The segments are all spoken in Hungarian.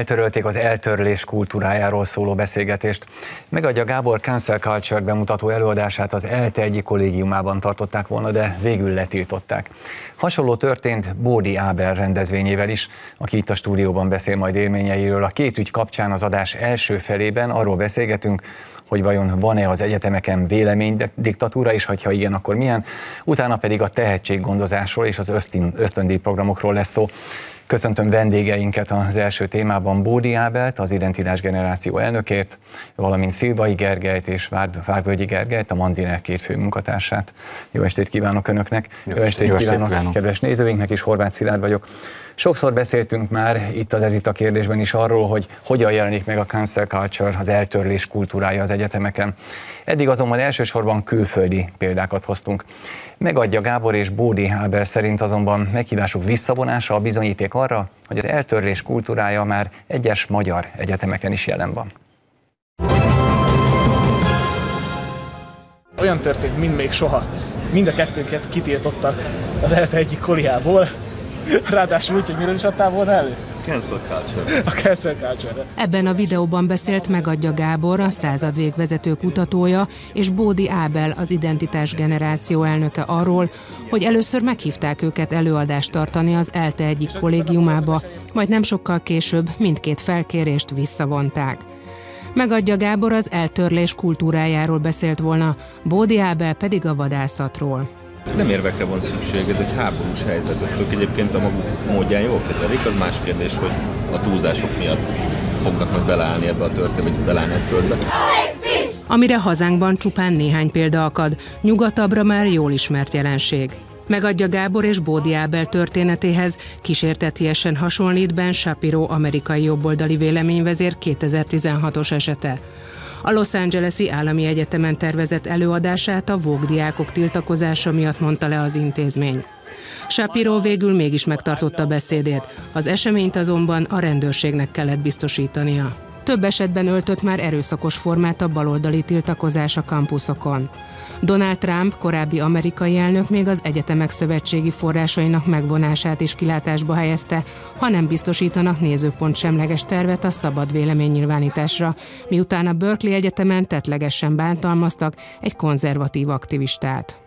Eltörölték az eltörlés kultúrájáról szóló beszélgetést. Megadja Gábor Cancel Culture bemutató előadását az ELTE egyik kollégiumában tartották volna, de végül letiltották. Hasonló történt Bódi Ábel rendezvényével is, aki itt a stúdióban beszél majd élményeiről. A két ügy kapcsán az adás első felében arról beszélgetünk, hogy vajon van-e az egyetemeken véleménydiktatúra, és ha igen, akkor milyen. Utána pedig a tehetséggondozásról és az ösztöndíj programokról lesz szó. Köszöntöm vendégeinket az első témában, Bódi Ábelt, az Identitás Generáció elnökét, valamint Szilvai Gergelyt és Vágvölgyi Gergelyt, a Mandiner két fő munkatársát. Jó estét kívánok Önöknek! Jó, Jó estét, estét kívánok, kívánok kedves nézőinknek is, Horváth Szilárd vagyok. Sokszor beszéltünk már itt az ezita kérdésben is arról, hogy hogyan jelenik meg a cancel culture, az eltörlés kultúrája az egyetemeken. Eddig azonban elsősorban külföldi példákat hoztunk. Megadja Gábor és Bódi Háber szerint azonban meghívásuk visszavonása a bizonyíték arra, hogy az eltörlés kultúrája már egyes magyar egyetemeken is jelen van. Olyan történt, mint még soha. Mind a kettőnket kitiltottak az ELTE egyik koliából, Ráadásul úgy, hogy miről is adtál volna elő? Cancel culture. A cancel culture. Ebben a videóban beszélt Megadja Gábor, a század végvezető kutatója, és Bódi Ábel, az identitás generáció elnöke arról, hogy először meghívták őket előadást tartani az ELTE egyik kollégiumába, majd nem sokkal később mindkét felkérést visszavonták. Megadja Gábor az eltörlés kultúrájáról beszélt volna, Bódi Ábel pedig a vadászatról. Nem érvekre van szükség, ez egy háborús helyzet, ezt ők egyébként a maguk módján jól kezelik, az más kérdés, hogy a túlzások miatt fognak majd beleállni ebbe a történetbe, vagy beleállni a földbe. Amire hazánkban csupán néhány példa akad, nyugatabbra már jól ismert jelenség. Megadja Gábor és Bódi Ábel történetéhez, kísértetiesen hasonlít Ben Shapiro amerikai jobboldali véleményvezér 2016-os esete. A Los Angeles-i Állami Egyetemen tervezett előadását a vógdiákok tiltakozása miatt mondta le az intézmény. Shapiro végül mégis megtartotta beszédét, az eseményt azonban a rendőrségnek kellett biztosítania. Több esetben öltött már erőszakos formát a baloldali tiltakozás a kampuszokon. Donald Trump, korábbi amerikai elnök még az egyetemek szövetségi forrásainak megvonását is kilátásba helyezte, ha nem biztosítanak nézőpont semleges tervet a szabad véleménynyilvánításra, miután a Berkeley Egyetemen tetlegesen bántalmaztak egy konzervatív aktivistát.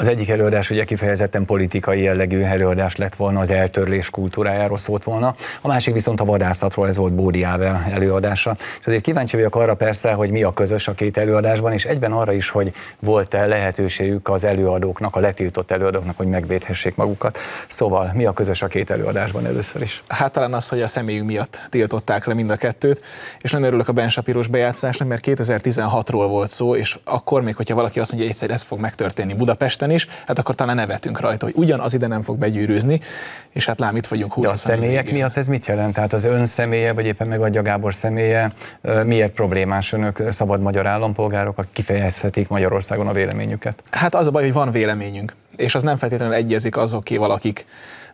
Az egyik előadás ugye kifejezetten politikai jellegű előadás lett volna, az eltörlés kultúrájáról szólt volna, a másik viszont a vadászatról, ez volt Bódi Ábel előadása. És azért kíváncsi vagyok arra persze, hogy mi a közös a két előadásban, és egyben arra is, hogy volt-e lehetőségük az előadóknak, a letiltott előadóknak, hogy megvédhessék magukat. Szóval mi a közös a két előadásban először is? Hát talán az, hogy a személyünk miatt tiltották le mind a kettőt, és nagyon örülök a Ben Shapiro-s bejátszásnak, mert 2016-ról volt szó, és akkor még, hogyha valaki azt mondja, hogy egyszer ez fog megtörténni Budapesten, esetben is, hát akkor talán nevetünk rajta, hogy ugyanaz ide nem fog begyűrűzni, és hát lám itt vagyunk 20 De a személyek végén. miatt ez mit jelent? Tehát az ön személye, vagy éppen megadja Gábor személye, miért problémás önök szabad magyar állampolgárok, akik kifejezhetik Magyarországon a véleményüket? Hát az a baj, hogy van véleményünk, és az nem feltétlenül egyezik azokéval, akik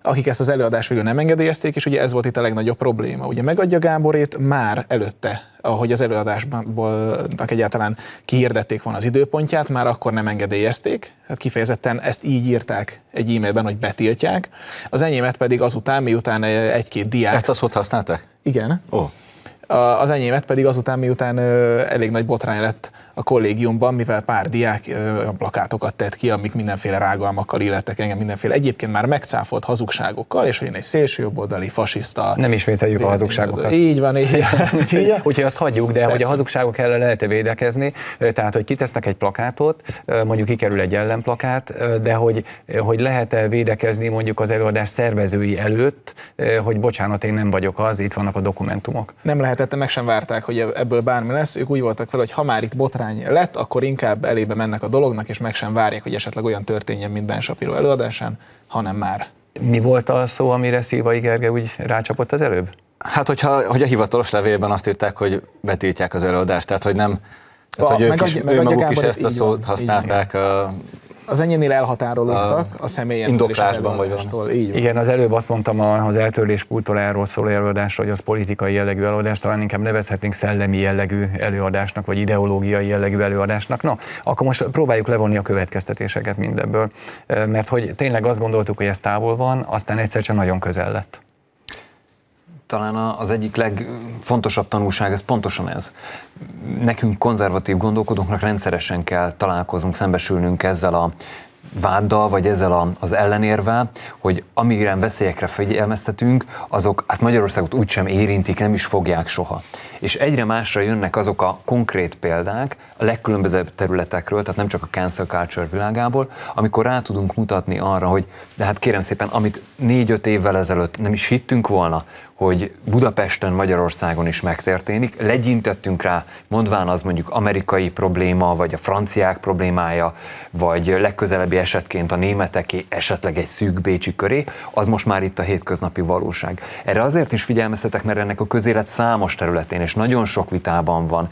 akik ezt az előadást végül nem engedélyezték, és ugye ez volt itt a legnagyobb probléma. Ugye megadja Gáborét már előtte, ahogy az előadásból egyáltalán kihirdették volna az időpontját, már akkor nem engedélyezték, tehát kifejezetten ezt így írták egy e-mailben, hogy betiltják. Az enyémet pedig azután, miután egy-két diák... Ezt a szót használták? Igen. Oh. Az enyémet pedig azután, miután elég nagy botrány lett a kollégiumban, mivel pár diák olyan plakátokat tett ki, amik mindenféle rágalmakkal illettek engem, mindenféle egyébként már megcáfolt hazugságokkal, és hogy én egy szélsőjobboldali fasiszta. Nem ismételjük a hazugságokat. Így van, így, így Úgyhogy azt hagyjuk, de Persze. hogy a hazugságok ellen lehet -e védekezni, tehát hogy kitesznek egy plakátot, mondjuk kikerül egy ellenplakát, de hogy, hogy lehet-e védekezni mondjuk az előadás szervezői előtt, hogy bocsánat, én nem vagyok az, itt vannak a dokumentumok. Nem lehetett, meg sem várták, hogy ebből bármi lesz. Ők úgy voltak fel, hogy ha már itt botrány botrány lett, akkor inkább elébe mennek a dolognak, és meg sem várják, hogy esetleg olyan történjen, mint Ben Shapiro előadásán, hanem már. Mi volt a szó, amire Szilvai Gerge úgy rácsapott az előbb? Hát, hogyha, hogy a hivatalos levélben azt írták, hogy betiltják az előadást, tehát hogy nem, tehát, a, hogy ők is, ő maguk is ezt a szót van, használták, a, Az ennyinél elhatárolódtak a, a személyen az vagy Így Igen, az előbb azt mondtam az eltörlés kultúrájáról szóló előadásra, hogy az politikai jellegű előadás, talán inkább nevezhetnénk szellemi jellegű előadásnak, vagy ideológiai jellegű előadásnak. Na, akkor most próbáljuk levonni a következtetéseket mindebből, mert hogy tényleg azt gondoltuk, hogy ez távol van, aztán egyszer csak nagyon közel lett talán az egyik legfontosabb tanulság, ez pontosan ez. Nekünk konzervatív gondolkodóknak rendszeresen kell találkoznunk, szembesülnünk ezzel a váddal, vagy ezzel az ellenérvel, hogy amire veszélyekre figyelmeztetünk, azok hát Magyarországot úgysem érintik, nem is fogják soha. És egyre másra jönnek azok a konkrét példák a legkülönbözőbb területekről, tehát nem csak a cancel culture világából, amikor rá tudunk mutatni arra, hogy de hát kérem szépen, amit négy-öt évvel ezelőtt nem is hittünk volna, hogy Budapesten, Magyarországon is megtörténik. Legyintettünk rá, mondván az mondjuk amerikai probléma, vagy a franciák problémája, vagy legközelebbi esetként a németeké, esetleg egy szűk bécsi köré, az most már itt a hétköznapi valóság. Erre azért is figyelmeztetek, mert ennek a közélet számos területén, és nagyon sok vitában van,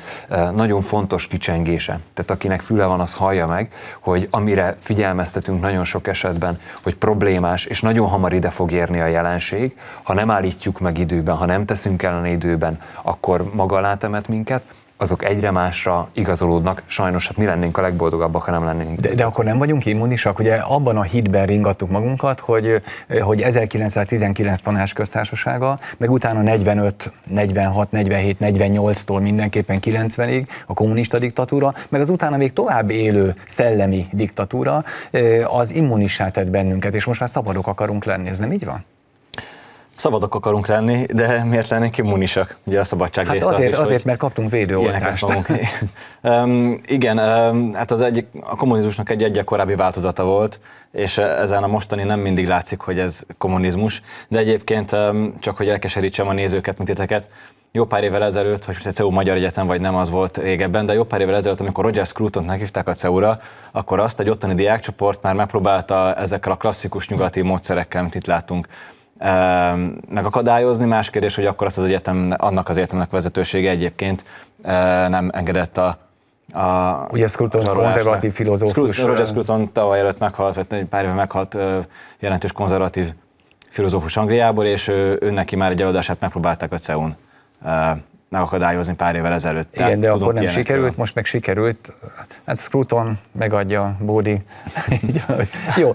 nagyon fontos kicsengése. Tehát akinek füle van, az hallja meg, hogy amire figyelmeztetünk nagyon sok esetben, hogy problémás, és nagyon hamar ide fog érni a jelenség, ha nem állítjuk meg időben, ha nem teszünk ellen időben, akkor maga alátemet minket, azok egyre másra igazolódnak. Sajnos, hát mi lennénk a legboldogabbak, ha nem lennénk. De, de akkor nem vagyunk immunisak? Ugye abban a hitben ringattuk magunkat, hogy, hogy 1919 tanás köztársasága, meg utána 45, 46, 47, 48-tól mindenképpen 90-ig a kommunista diktatúra, meg az utána még tovább élő szellemi diktatúra, az immunissá tett bennünket, és most már szabadok akarunk lenni. Ez nem így van? Szabadok akarunk lenni, de miért lennénk immunisak? Ugye a szabadság hát azért, is, azért, mert kaptunk védőoltást. um, igen, um, hát az egyik, a kommunizmusnak egy egyek korábbi változata volt, és ezen a mostani nem mindig látszik, hogy ez kommunizmus, de egyébként um, csak hogy elkeserítsem a nézőket, mint titeket, jó pár évvel ezelőtt, hogy most a CEU Magyar Egyetem vagy nem, az volt régebben, de jó pár évvel ezelőtt, amikor Roger Scruton meghívták a CEU-ra, akkor azt egy ottani diákcsoport már megpróbálta ezekkel a klasszikus nyugati módszerekkel, amit itt látunk, megakadályozni. Más kérdés, hogy akkor azt az egyetem, annak az egyetemnek vezetősége egyébként nem engedett a a Ugye Scruton konzervatív filozófus. Roger Scruton tavaly előtt meghalt, vagy egy pár éve meghalt jelentős konzervatív filozófus Angliából, és ő, ő neki már egy előadását megpróbálták a CEUN megakadályozni pár évvel ezelőtt. Igen, de akkor nem sikerült, most meg sikerült. Hát Scruton megadja, Bódi. Jó,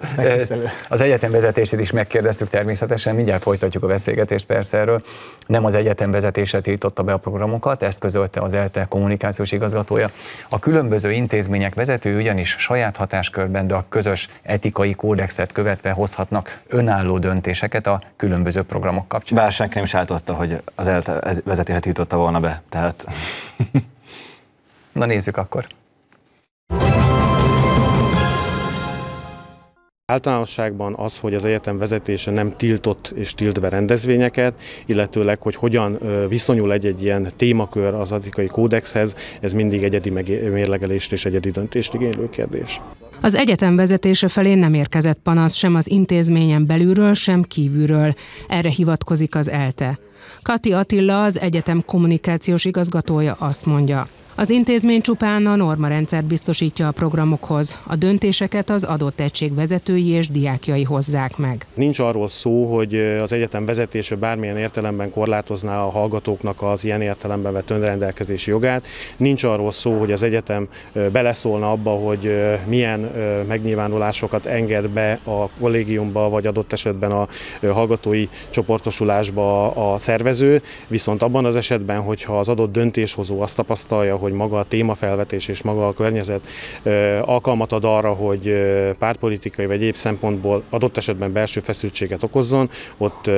az egyetem vezetését is megkérdeztük természetesen, mindjárt folytatjuk a beszélgetést persze erről. Nem az egyetem vezetése tiltotta be a programokat, ezt közölte az ELTE kommunikációs igazgatója. A különböző intézmények vezető ugyanis saját hatáskörben, de a közös etikai kódexet követve hozhatnak önálló döntéseket a különböző programok kapcsán. Bár senki nem is állította, hogy az ELTE vezetése tiltotta volna be. Tehát... Na nézzük akkor. Általánosságban az, hogy az egyetem vezetése nem tiltott és tilt be rendezvényeket, illetőleg, hogy hogyan viszonyul egy-egy ilyen témakör az etikai kódexhez, ez mindig egyedi mérlegelést és egyedi döntést igénylő kérdés. Az egyetem vezetése felé nem érkezett panasz sem az intézményen belülről, sem kívülről. Erre hivatkozik az ELTE. Kati Attila, az egyetem kommunikációs igazgatója azt mondja. Az intézmény csupán a normarendszert biztosítja a programokhoz, a döntéseket az adott egység vezetői és diákjai hozzák meg. Nincs arról szó, hogy az egyetem vezetése bármilyen értelemben korlátozná a hallgatóknak az ilyen értelemben vett önrendelkezési jogát. Nincs arról szó, hogy az egyetem beleszólna abba, hogy milyen megnyilvánulásokat enged be a kollégiumba, vagy adott esetben a hallgatói csoportosulásba a szervező, viszont abban az esetben, hogyha az adott döntéshozó azt tapasztalja, hogy hogy maga a témafelvetés és maga a környezet alkalmat ad arra, hogy pártpolitikai vagy egyéb szempontból adott esetben belső feszültséget okozzon, ott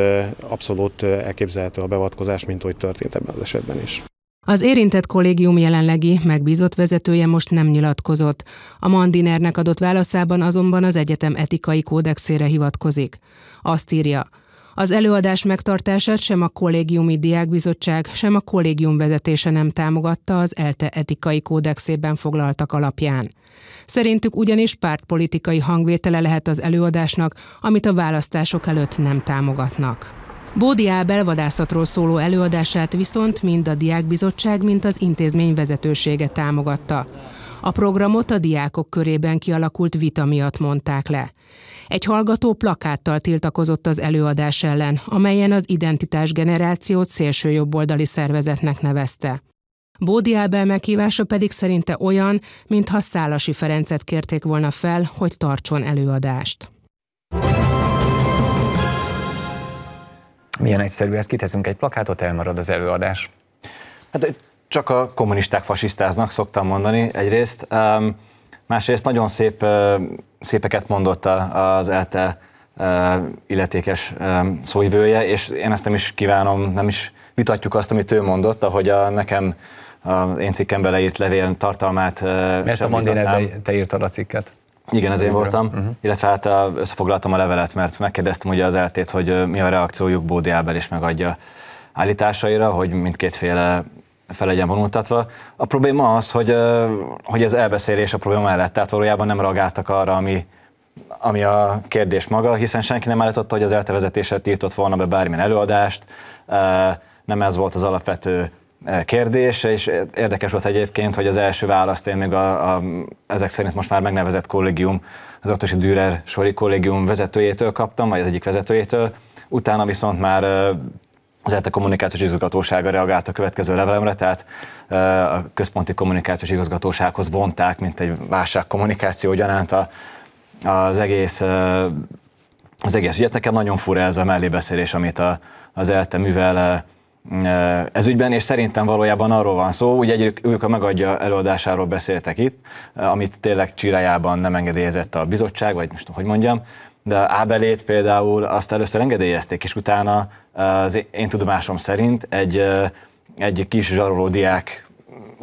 abszolút elképzelhető a beavatkozás, mint hogy történt ebben az esetben is. Az érintett kollégium jelenlegi megbízott vezetője most nem nyilatkozott. A Mandinernek adott válaszában azonban az egyetem etikai kódexére hivatkozik. Azt írja, az előadás megtartását sem a kollégiumi diákbizottság, sem a kollégium vezetése nem támogatta az ELTE etikai kódexében foglaltak alapján. Szerintük ugyanis pártpolitikai hangvétele lehet az előadásnak, amit a választások előtt nem támogatnak. Bódi Ábel vadászatról szóló előadását viszont mind a diákbizottság, mind az intézmény vezetősége támogatta. A programot a diákok körében kialakult vita miatt mondták le. Egy hallgató plakáttal tiltakozott az előadás ellen, amelyen az identitás generációt szélsőjobboldali szervezetnek nevezte. Bódi Ábel meghívása pedig szerinte olyan, mintha Szálasi Ferencet kérték volna fel, hogy tartson előadást. Milyen egyszerű ez, kiteszünk egy plakátot, elmarad az előadás. Hát csak a kommunisták fasisztáznak, szoktam mondani egyrészt. Um, másrészt nagyon szép, uh, szépeket mondott az ELTE uh, illetékes um, szóivője, és én ezt nem is kívánom, nem is vitatjuk azt, amit ő mondott, ahogy a nekem a én cikkembe leírt levél tartalmát. Ezt a Mandinetben te írtad a cikket. Igen, ez én voltam, uh-huh. illetve hát összefoglaltam a levelet, mert megkérdeztem ugye az eltét, hogy mi a reakciójuk Bódi Ábel is megadja állításaira, hogy mindkét féle fel legyen vonultatva. A probléma az, hogy, hogy ez elbeszélés a probléma mellett, tehát valójában nem reagáltak arra, ami, ami a kérdés maga, hiszen senki nem állította, hogy az eltevezetése tiltott volna be bármilyen előadást, nem ez volt az alapvető kérdés, és érdekes volt egyébként, hogy az első választ én még a, a, ezek szerint most már megnevezett kollégium, az Ottosi Dürer sori kollégium vezetőjétől kaptam, vagy az egyik vezetőjétől, utána viszont már az ELTE kommunikációs igazgatósága reagált a következő levelemre, tehát a központi kommunikációs igazgatósághoz vonták, mint egy válságkommunikáció gyanánt a, az egész az egész ügyet. Nekem nagyon fura ez a mellébeszélés, amit a, az ELTE művel ez ügyben, és szerintem valójában arról van szó, ugye egy, ők a megadja előadásáról beszéltek itt, amit tényleg csirájában nem engedélyezett a bizottság, vagy most hogy mondjam, de Ábelét például azt először engedélyezték, és utána az én tudomásom szerint egy, egy kis zsaroló diák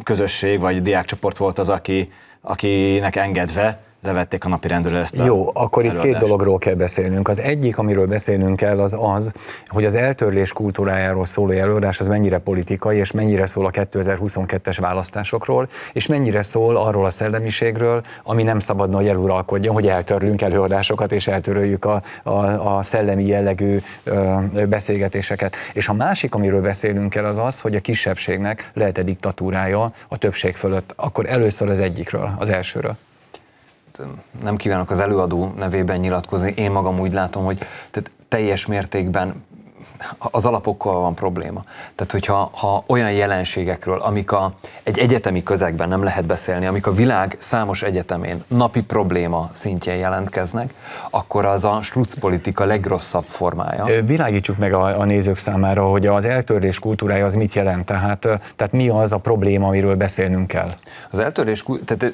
közösség, vagy diákcsoport volt az, aki, akinek engedve levették a napi rendről ezt a Jó, akkor itt két dologról kell beszélnünk. Az egyik, amiről beszélnünk kell, az az, hogy az eltörlés kultúrájáról szóló előadás az mennyire politikai, és mennyire szól a 2022-es választásokról, és mennyire szól arról a szellemiségről, ami nem szabadna, hogy eluralkodjon, hogy eltörlünk előadásokat, és eltöröljük a, a, a szellemi jellegű ö, beszélgetéseket. És a másik, amiről beszélünk kell, az az, hogy a kisebbségnek lehet-e diktatúrája a többség fölött. Akkor először az egyikről, az elsőről nem kívánok az előadó nevében nyilatkozni, én magam úgy látom, hogy tehát teljes mértékben az alapokkal van probléma. Tehát, hogyha ha olyan jelenségekről, amik a, egy egyetemi közegben nem lehet beszélni, amik a világ számos egyetemén napi probléma szintjén jelentkeznek, akkor az a struc politika legrosszabb formája. Világítsuk meg a, a nézők számára, hogy az eltörlés kultúrája az mit jelent, tehát, tehát mi az a probléma, amiről beszélnünk kell? Az eltörlés, tehát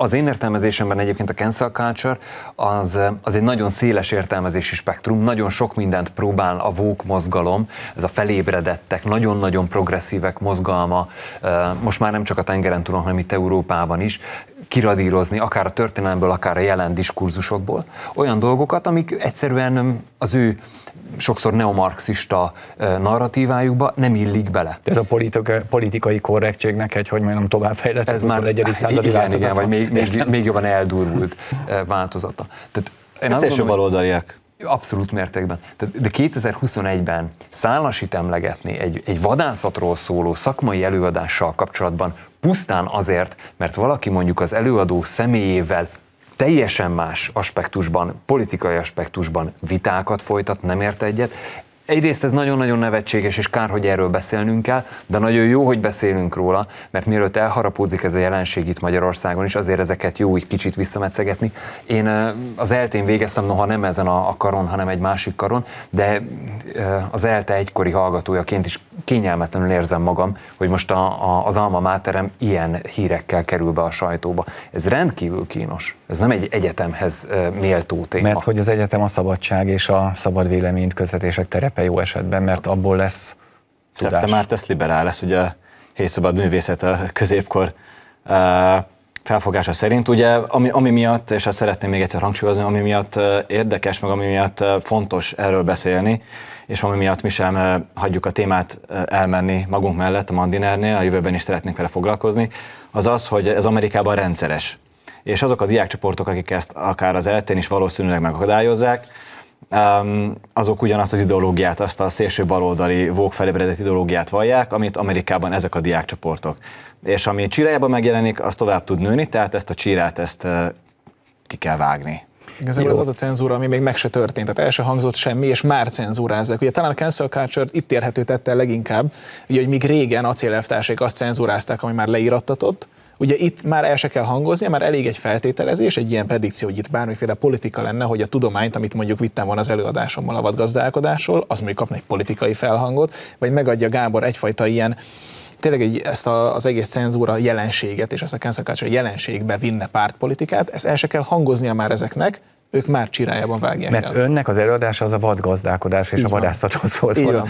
az én értelmezésemben egyébként a cancel culture az, az egy nagyon széles értelmezési spektrum, nagyon sok mindent próbál a vók mozgalom, ez a felébredettek, nagyon-nagyon progresszívek mozgalma, most már nem csak a tengeren túlon, hanem itt Európában is, kiradírozni, akár a történelemből, akár a jelen diskurzusokból, olyan dolgokat, amik egyszerűen az ő sokszor neomarxista narratívájukba nem illik bele. Ez a politika, politikai korrektségnek egy, hogy mondjam, továbbfejlesztett Ez 21. már, századi igen, igen, vagy még, még, még jobban eldurvult változata. Tehát én azt gondolom, baloldaliak. Abszolút mértékben. De 2021-ben szállasit emlegetni egy, egy vadászatról szóló szakmai előadással kapcsolatban pusztán azért, mert valaki mondjuk az előadó személyével teljesen más aspektusban, politikai aspektusban vitákat folytat, nem ért egyet. Egyrészt ez nagyon-nagyon nevetséges, és kár, hogy erről beszélnünk kell, de nagyon jó, hogy beszélünk róla, mert mielőtt elharapódzik ez a jelenség itt Magyarországon is, azért ezeket jó egy kicsit visszametszegetni. Én az eltén végeztem, noha nem ezen a karon, hanem egy másik karon, de az ELTE egykori hallgatójaként is kényelmetlenül érzem magam, hogy most a, a, az alma máterem ilyen hírekkel kerül be a sajtóba. Ez rendkívül kínos. Ez nem egy egyetemhez méltó téma. Mert hogy az egyetem a szabadság és a szabad véleményt közvetések terepe jó esetben, mert abból lesz tudás. már tesz liberál lesz, ugye hét szabad művészet a középkor felfogása szerint. Ugye, ami, ami miatt, és ezt szeretném még egyszer hangsúlyozni, ami miatt érdekes, meg ami miatt fontos erről beszélni, és ami miatt mi sem hagyjuk a témát elmenni magunk mellett a Mandinernél, a jövőben is szeretnénk vele foglalkozni, az az, hogy ez Amerikában rendszeres. És azok a diákcsoportok, akik ezt akár az eltén is valószínűleg megakadályozzák, azok ugyanazt az ideológiát, azt a szélső baloldali vók felébredett ideológiát vallják, amit Amerikában ezek a diákcsoportok. És ami csirájában megjelenik, az tovább tud nőni, tehát ezt a csírát ezt ki kell vágni. Igazából az a cenzúra, ami még meg se történt, tehát el se hangzott semmi, és már cenzúrázzák. Ugye talán a cancel culture itt érhető tette leginkább, ugye, hogy míg régen acélelvtársék azt cenzúrázták, ami már leírattatott, Ugye itt már el se kell hangozni, már elég egy feltételezés, egy ilyen predikció, hogy itt bármiféle politika lenne, hogy a tudományt, amit mondjuk vittem volna az előadásommal a vadgazdálkodásról, az mondjuk kapna egy politikai felhangot, vagy megadja Gábor egyfajta ilyen tényleg egy, ezt a, az egész cenzúra jelenséget és ezt a cancel culture jelenségbe vinne pártpolitikát, ezt el se kell hangoznia már ezeknek, ők már csirájában vágják Mert el. önnek az előadása az a vadgazdálkodás és Így a vadászatról szólt volna.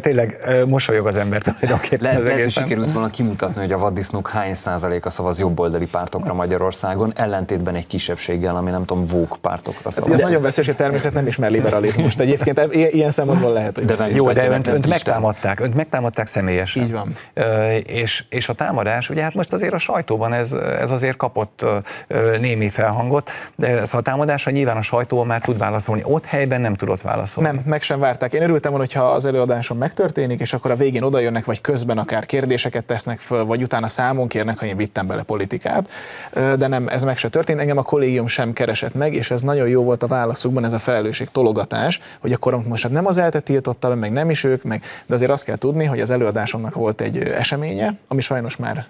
Tényleg mosolyog az ember tulajdonképpen Le, az lehet, hogy sikerült volna kimutatni, hogy a vaddisznók hány százaléka szavaz jobboldali pártokra Magyarországon, ellentétben egy kisebbséggel, ami nem tudom, vók pártokra szavaz. Hát ez nagyon veszélyes, hogy természet nem ismer liberalizmust. Egyébként e- ilyen szempontból lehet, hogy de Jó, de önt, önt megtámadták, önt megtámadták személyesen. Így van. És, és a támadás, ugye hát most azért a sajtóban ez, ez azért kapott némi felhangot, de ez a támadás válaszolásra nyilván a sajtó már tud válaszolni. Ott helyben nem tudott válaszolni. Nem, meg sem várták. Én örültem volna, hogyha az előadásom megtörténik, és akkor a végén odajönnek, vagy közben akár kérdéseket tesznek föl, vagy utána számon kérnek, hogy én vittem bele politikát. De nem, ez meg se történt. Engem a kollégium sem keresett meg, és ez nagyon jó volt a válaszukban, ez a felelősség tologatás, hogy akkor most hát nem az ELTE tiltotta be, meg nem is ők, meg, de azért azt kell tudni, hogy az előadásomnak volt egy eseménye, ami sajnos már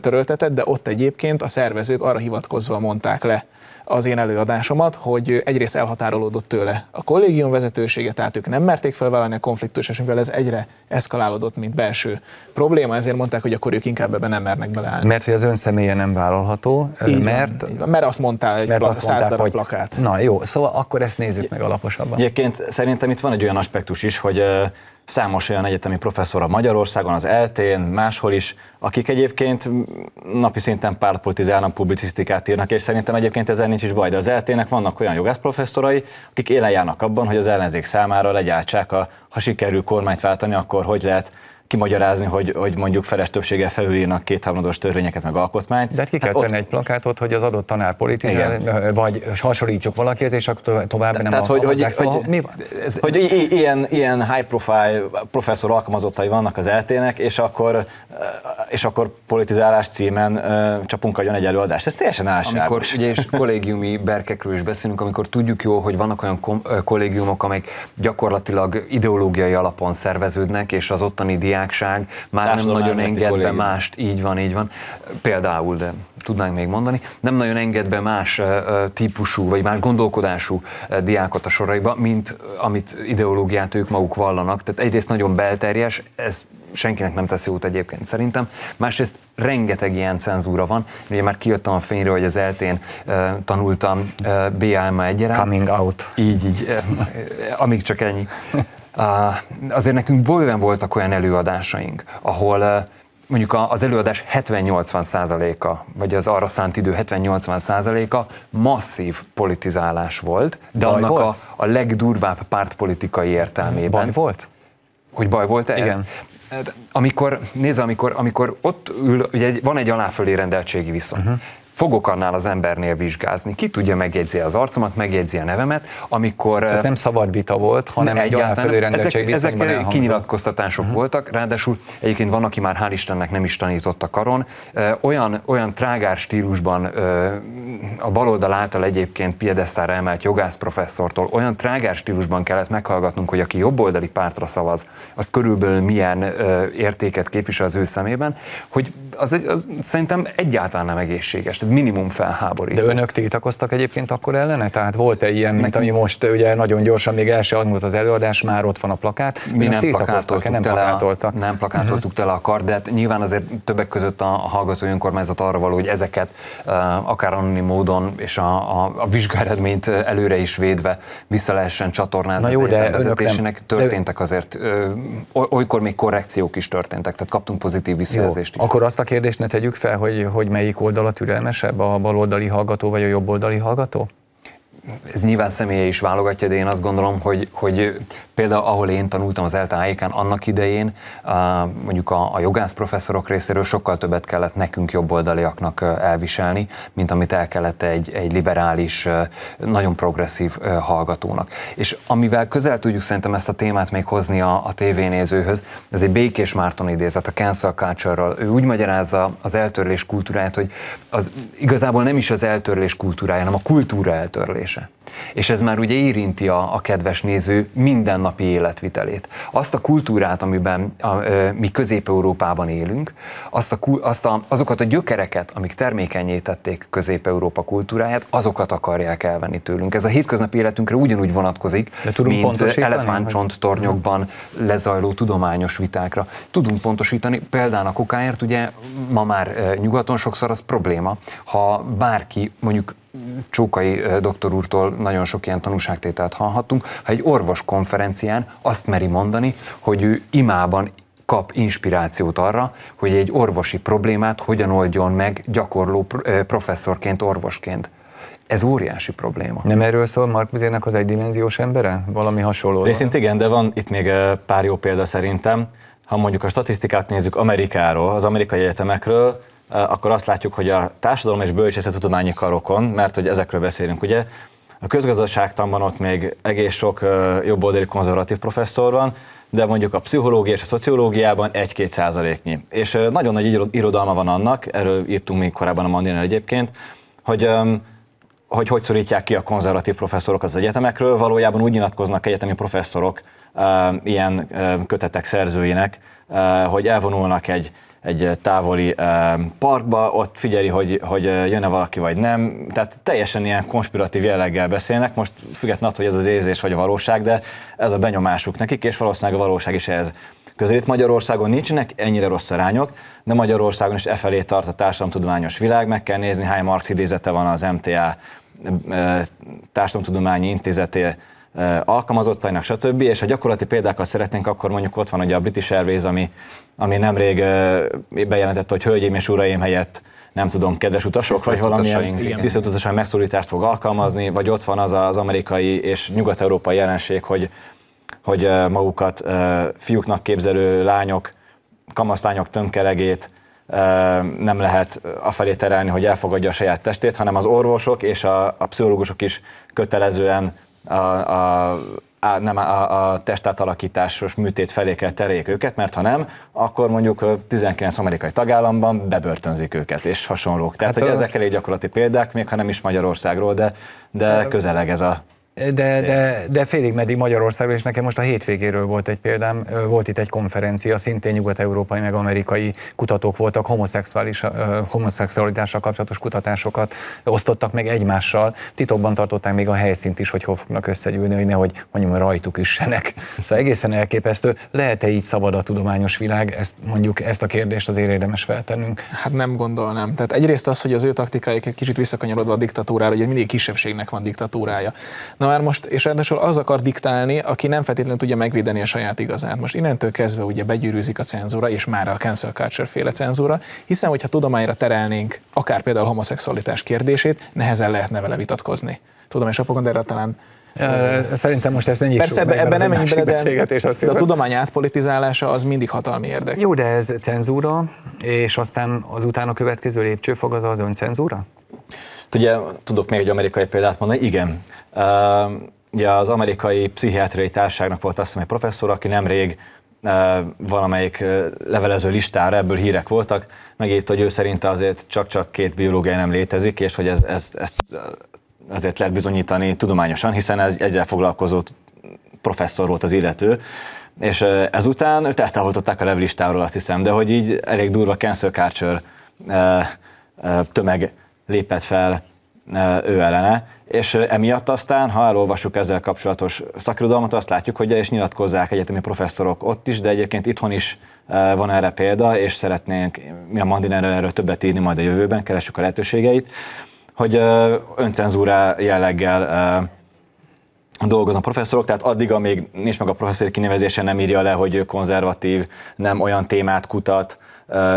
töröltetett, de ott egyébként a szervezők arra hivatkozva mondták le az én előadásomat, hogy egyrészt elhatárolódott tőle a kollégium vezetősége, tehát ők nem merték felvállalni a konfliktus, és mivel ez egyre eszkalálódott, mint belső probléma, ezért mondták, hogy akkor ők inkább ebben nem mernek beleállni. Mert hogy az ön személye nem vállalható, így mert... Van, így van, mert azt mondta egy mert azt mondták, hogy plakát. Na jó, szóval akkor ezt nézzük meg alaposabban. Egyébként szerintem itt van egy olyan aspektus is, hogy számos olyan egyetemi professzor a Magyarországon, az eltén, máshol is, akik egyébként napi szinten pártpolitizálnak, publicisztikát írnak, és szerintem egyébként ezzel nincs is baj, de az eltének vannak olyan jogász professzorai, akik élen járnak abban, hogy az ellenzék számára legyártsák, a, ha sikerül kormányt váltani, akkor hogy lehet kimagyarázni, hogy, hogy mondjuk feles többséggel felülírnak kétharmados törvényeket, meg alkotmányt. De hát ki kell hát tenni ott... egy plakátot, hogy az adott tanár politizál, vagy hasonlítsuk valakihez, és akkor tovább nem Tehát, hogy, hogy, szóval, hogy, mi, ez, hogy ez... ilyen, ilyen high profile professzor alkalmazottai vannak az eltének, és akkor, és akkor politizálás címen csapunk agyon egy előadást. Ez teljesen álságos. Amikor ugye és kollégiumi berkekről is beszélünk, amikor tudjuk jól, hogy vannak olyan kollégiumok, amelyek gyakorlatilag ideológiai alapon szerveződnek, és az ottani diák diákság már nem nagyon enged be mást, így van, így van, például, de tudnánk még mondani, nem nagyon enged be más típusú, vagy más gondolkodású diákot a soraiba, mint amit ideológiát ők maguk vallanak. Tehát egyrészt nagyon belterjes, ez senkinek nem teszi út egyébként szerintem. Másrészt rengeteg ilyen cenzúra van. Ugye már kijöttem a fényre, hogy az eltén uh, tanultam uh, BAMA egyaránt. Coming out. Így, így, uh, amíg csak ennyi azért nekünk bőven voltak olyan előadásaink, ahol mondjuk az előadás 70-80 százaléka, vagy az arra szánt idő 70-80 százaléka masszív politizálás volt, de baj annak volt? A, a legdurvább pártpolitikai értelmében. Baj volt? Hogy baj volt ez? Igen. Amikor, nézd, amikor, amikor ott ül, ugye van egy aláfölé rendeltségi viszony. Uh-huh fogok annál az embernél vizsgázni. Ki tudja, megjegyzi az arcomat, megjegyzi a nevemet, amikor... Tehát nem szabad vita volt, hanem egy aláfelőrendeltség Ezek, ezek kinyilatkoztatások uh-huh. voltak, ráadásul egyébként van, aki már hál' Istennek nem is tanított a karon. Olyan, olyan trágár stílusban a baloldal által egyébként piedesztára emelt jogász professzortól olyan trágár stílusban kellett meghallgatnunk, hogy aki jobboldali pártra szavaz, az körülbelül milyen értéket képvisel az ő szemében, hogy az, egy, az szerintem egyáltalán nem egészséges minimum felháborító. De önök tiltakoztak egyébként akkor ellene? Tehát volt-e ilyen, mint ami most ugye nagyon gyorsan még el se az előadás, már ott van a plakát? Mi nem plakátoltuk, nem plakátoltak. A, nem plakátoltuk uh-huh. tele a kard, de hát nyilván azért többek között a, a hallgató önkormányzat arra való, hogy ezeket uh, akár anonim módon és a, a, a vizsgáredményt előre is védve vissza lehessen csatornázni Na jó, de vezetésének. Nem, történtek azért, uh, olykor még korrekciók is történtek, tehát kaptunk pozitív visszajelzést jó, is. Akkor azt a kérdést ne tegyük fel, hogy, hogy melyik oldal a türelmes türelmesebb a baloldali hallgató vagy a jobboldali hallgató? Ez nyilván személye is válogatja, de én azt gondolom, hogy, hogy Például, ahol én tanultam az ELTE-n annak idején, mondjuk a, a jogász professzorok részéről sokkal többet kellett nekünk jobboldaliaknak elviselni, mint amit el kellett egy, egy liberális, nagyon progresszív hallgatónak. És amivel közel tudjuk szerintem ezt a témát még hozni a, a tévénézőhöz, ez egy Békés Márton idézet a cancel culture Ő úgy magyarázza az eltörlés kultúráját, hogy az igazából nem is az eltörlés kultúrája, hanem a kultúra eltörlése. És ez már ugye érinti a, a kedves néző mindennapi életvitelét. Azt a kultúrát, amiben a, a, mi Közép-Európában élünk, azt a, azt a, azokat a gyökereket, amik termékenyé tették Közép-Európa kultúráját, azokat akarják elvenni tőlünk. Ez a hétköznapi életünkre ugyanúgy vonatkozik, mint elefántcsont tornyokban lezajló tudományos vitákra. Tudunk pontosítani, például a kokáért ugye ma már nyugaton sokszor az probléma, ha bárki mondjuk Csókai doktor úrtól nagyon sok ilyen tanúságtételt hallhattunk, ha egy orvos konferencián azt meri mondani, hogy ő imában kap inspirációt arra, hogy egy orvosi problémát hogyan oldjon meg gyakorló professzorként, orvosként. Ez óriási probléma. Nem erről szól Mark Bizének az egydimenziós embere? Valami hasonló? Részint igen, de van itt még pár jó példa szerintem. Ha mondjuk a statisztikát nézzük Amerikáról, az amerikai egyetemekről, akkor azt látjuk, hogy a társadalom és bölcsészettudományi karokon, mert hogy ezekről beszélünk, ugye, a közgazdaságtanban ott még egész sok jobboldali konzervatív professzor van, de mondjuk a pszichológia és a szociológiában 1-2 százaléknyi. És nagyon nagy irodalma van annak, erről írtunk még korábban a Mandinál egyébként, hogy hogy hogy szorítják ki a konzervatív professzorok az egyetemekről. Valójában úgy nyilatkoznak egyetemi professzorok ilyen kötetek szerzőinek, hogy elvonulnak egy egy távoli parkba, ott figyeli, hogy, hogy jön-e valaki vagy nem. Tehát teljesen ilyen konspiratív jelleggel beszélnek, most függetlenül attól, hogy ez az érzés vagy a valóság, de ez a benyomásuk nekik, és valószínűleg a valóság is ez közelít. Magyarországon nincsenek ennyire rossz arányok, de Magyarországon is e felé tart a társadalomtudományos világ. Meg kell nézni, hány Marx idézete van az MTA társadalomtudományi intézeté alkalmazottainak, stb. És ha gyakorlati példákat szeretnénk, akkor mondjuk ott van ugye a British Airways, ami, ami nemrég bejelentette, hogy hölgyeim és uraim helyett nem tudom, kedves utasok, vagy valamilyen tiszteltutatási megszólítást fog alkalmazni, vagy ott van az az amerikai és nyugat-európai jelenség, hogy, hogy magukat fiúknak képzelő lányok, kamaszlányok tömkelegét nem lehet afelé terelni, hogy elfogadja a saját testét, hanem az orvosok és a, a pszichológusok is kötelezően a, a, a, nem a, a testátalakításos műtét felé kell tereljék őket, mert ha nem, akkor mondjuk 19 amerikai tagállamban bebörtönzik őket, és hasonlók. Tehát, hát hogy ezek elég gyakorlati példák, még ha nem is Magyarországról, de, de közeleg ez a de, de, de félig meddig Magyarországról, és nekem most a hétvégéről volt egy példám, volt itt egy konferencia, szintén nyugat-európai meg amerikai kutatók voltak, homoszexuális, homoszexualitással kapcsolatos kutatásokat osztottak meg egymással, titokban tartották még a helyszínt is, hogy hol fognak összegyűlni, hogy nehogy mondjuk rajtuk üssenek. Szóval egészen elképesztő. Lehet-e így szabad a tudományos világ? Ezt mondjuk ezt a kérdést azért érdemes feltennünk. Hát nem gondolnám. Tehát egyrészt az, hogy az ő taktikáik egy kicsit visszakanyarodva a diktatúrára, hogy mindig kisebbségnek van diktatúrája. Na Na már most, és ráadásul az akar diktálni, aki nem feltétlenül tudja megvédeni a saját igazát. Most innentől kezdve ugye begyűrűzik a cenzúra, és már a cancel culture féle cenzúra, hiszen hogyha tudományra terelnénk akár például a homoszexualitás kérdését, nehezen lehetne vele vitatkozni. Tudom, és erre talán Szerintem most ezt ennyi Persze ebben ebbe nem menjünk bele, de, de a tudomány átpolitizálása az mindig hatalmi érdek. Jó, de ez cenzúra, és aztán az utána következő lépcsőfog az az öncenzúra? Ugye tudok még egy amerikai példát mondani, igen. Ugye az amerikai pszichiátriai társaságnak volt azt hiszem egy professzor, aki nemrég valamelyik levelező listára, ebből hírek voltak, megírta, hogy ő szerint azért csak-csak két biológia nem létezik, és hogy ez, ez, ezt azért lehet bizonyítani tudományosan, hiszen ez egyel foglalkozó professzor volt az illető, és ezután őt eltávolították a levelistáról, azt hiszem, de hogy így elég durva cancel culture tömeg lépett fel ő ellene, és emiatt aztán, ha elolvassuk ezzel kapcsolatos szakirodalmat, azt látjuk, hogy és nyilatkozzák egyetemi professzorok ott is, de egyébként itthon is van erre példa, és szeretnénk mi a Mandiner erről többet írni majd a jövőben, keressük a lehetőségeit, hogy öncenzúrá jelleggel dolgoznak professzorok, tehát addig, amíg nincs meg a professzori kinevezése, nem írja le, hogy ő konzervatív, nem olyan témát kutat,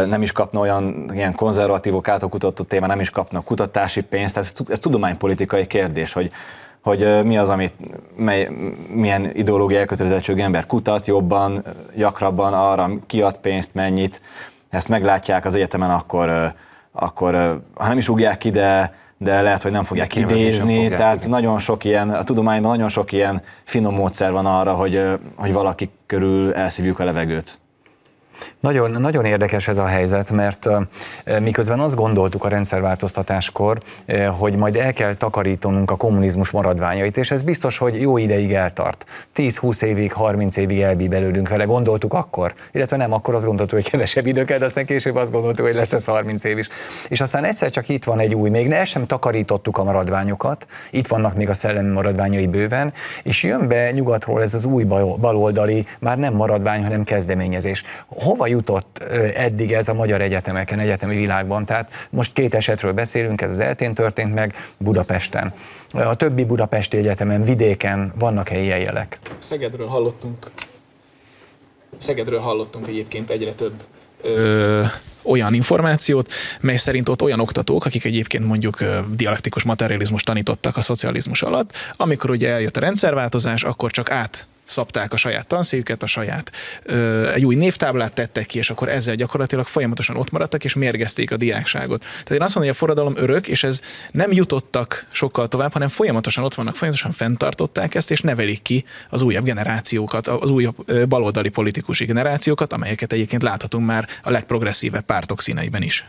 nem is kapna olyan ilyen konzervatívok által kutatott téma, nem is kapna kutatási pénzt, tehát ez, ez tudománypolitikai kérdés, hogy hogy mi az, amit mely, milyen ideológiai elkötelezettségű ember kutat jobban, gyakrabban arra, kiad pénzt, mennyit. Ezt meglátják az egyetemen, akkor, akkor ha nem is ugják ki, de, de lehet, hogy nem fogják idézni. Fogják, tehát igen. nagyon sok ilyen, a tudományban nagyon sok ilyen finom módszer van arra, hogy, hogy valaki körül elszívjuk a levegőt. Nagyon, nagyon érdekes ez a helyzet, mert miközben azt gondoltuk a rendszerváltoztatáskor, hogy majd el kell takarítanunk a kommunizmus maradványait, és ez biztos, hogy jó ideig eltart. 10-20 évig, 30 évig elbíbelődünk vele, gondoltuk akkor, illetve nem, akkor azt gondoltuk, hogy kevesebb idő kell, de aztán később azt gondoltuk, hogy lesz ez 30 év is. És aztán egyszer csak itt van egy új, még ne sem takarítottuk a maradványokat, itt vannak még a szellemi maradványai bőven, és jön be nyugatról ez az új baloldali, már nem maradvány, hanem kezdeményezés hova jutott eddig ez a magyar egyetemeken, egyetemi világban? Tehát most két esetről beszélünk, ez az eltén történt meg Budapesten. A többi budapesti egyetemen, vidéken vannak-e ilyen jelek? Szegedről hallottunk, Szegedről hallottunk egyébként egyre több ö, olyan információt, mely szerint ott olyan oktatók, akik egyébként mondjuk ö, dialektikus materializmus tanítottak a szocializmus alatt, amikor ugye eljött a rendszerváltozás, akkor csak át szabták a saját tanszéküket, a saját ö, egy új névtáblát tettek ki, és akkor ezzel gyakorlatilag folyamatosan ott maradtak, és mérgezték a diákságot. Tehát én azt mondom, hogy a forradalom örök, és ez nem jutottak sokkal tovább, hanem folyamatosan ott vannak, folyamatosan fenntartották ezt, és nevelik ki az újabb generációkat, az újabb baloldali politikusi generációkat, amelyeket egyébként láthatunk már a legprogresszívebb pártok színeiben is.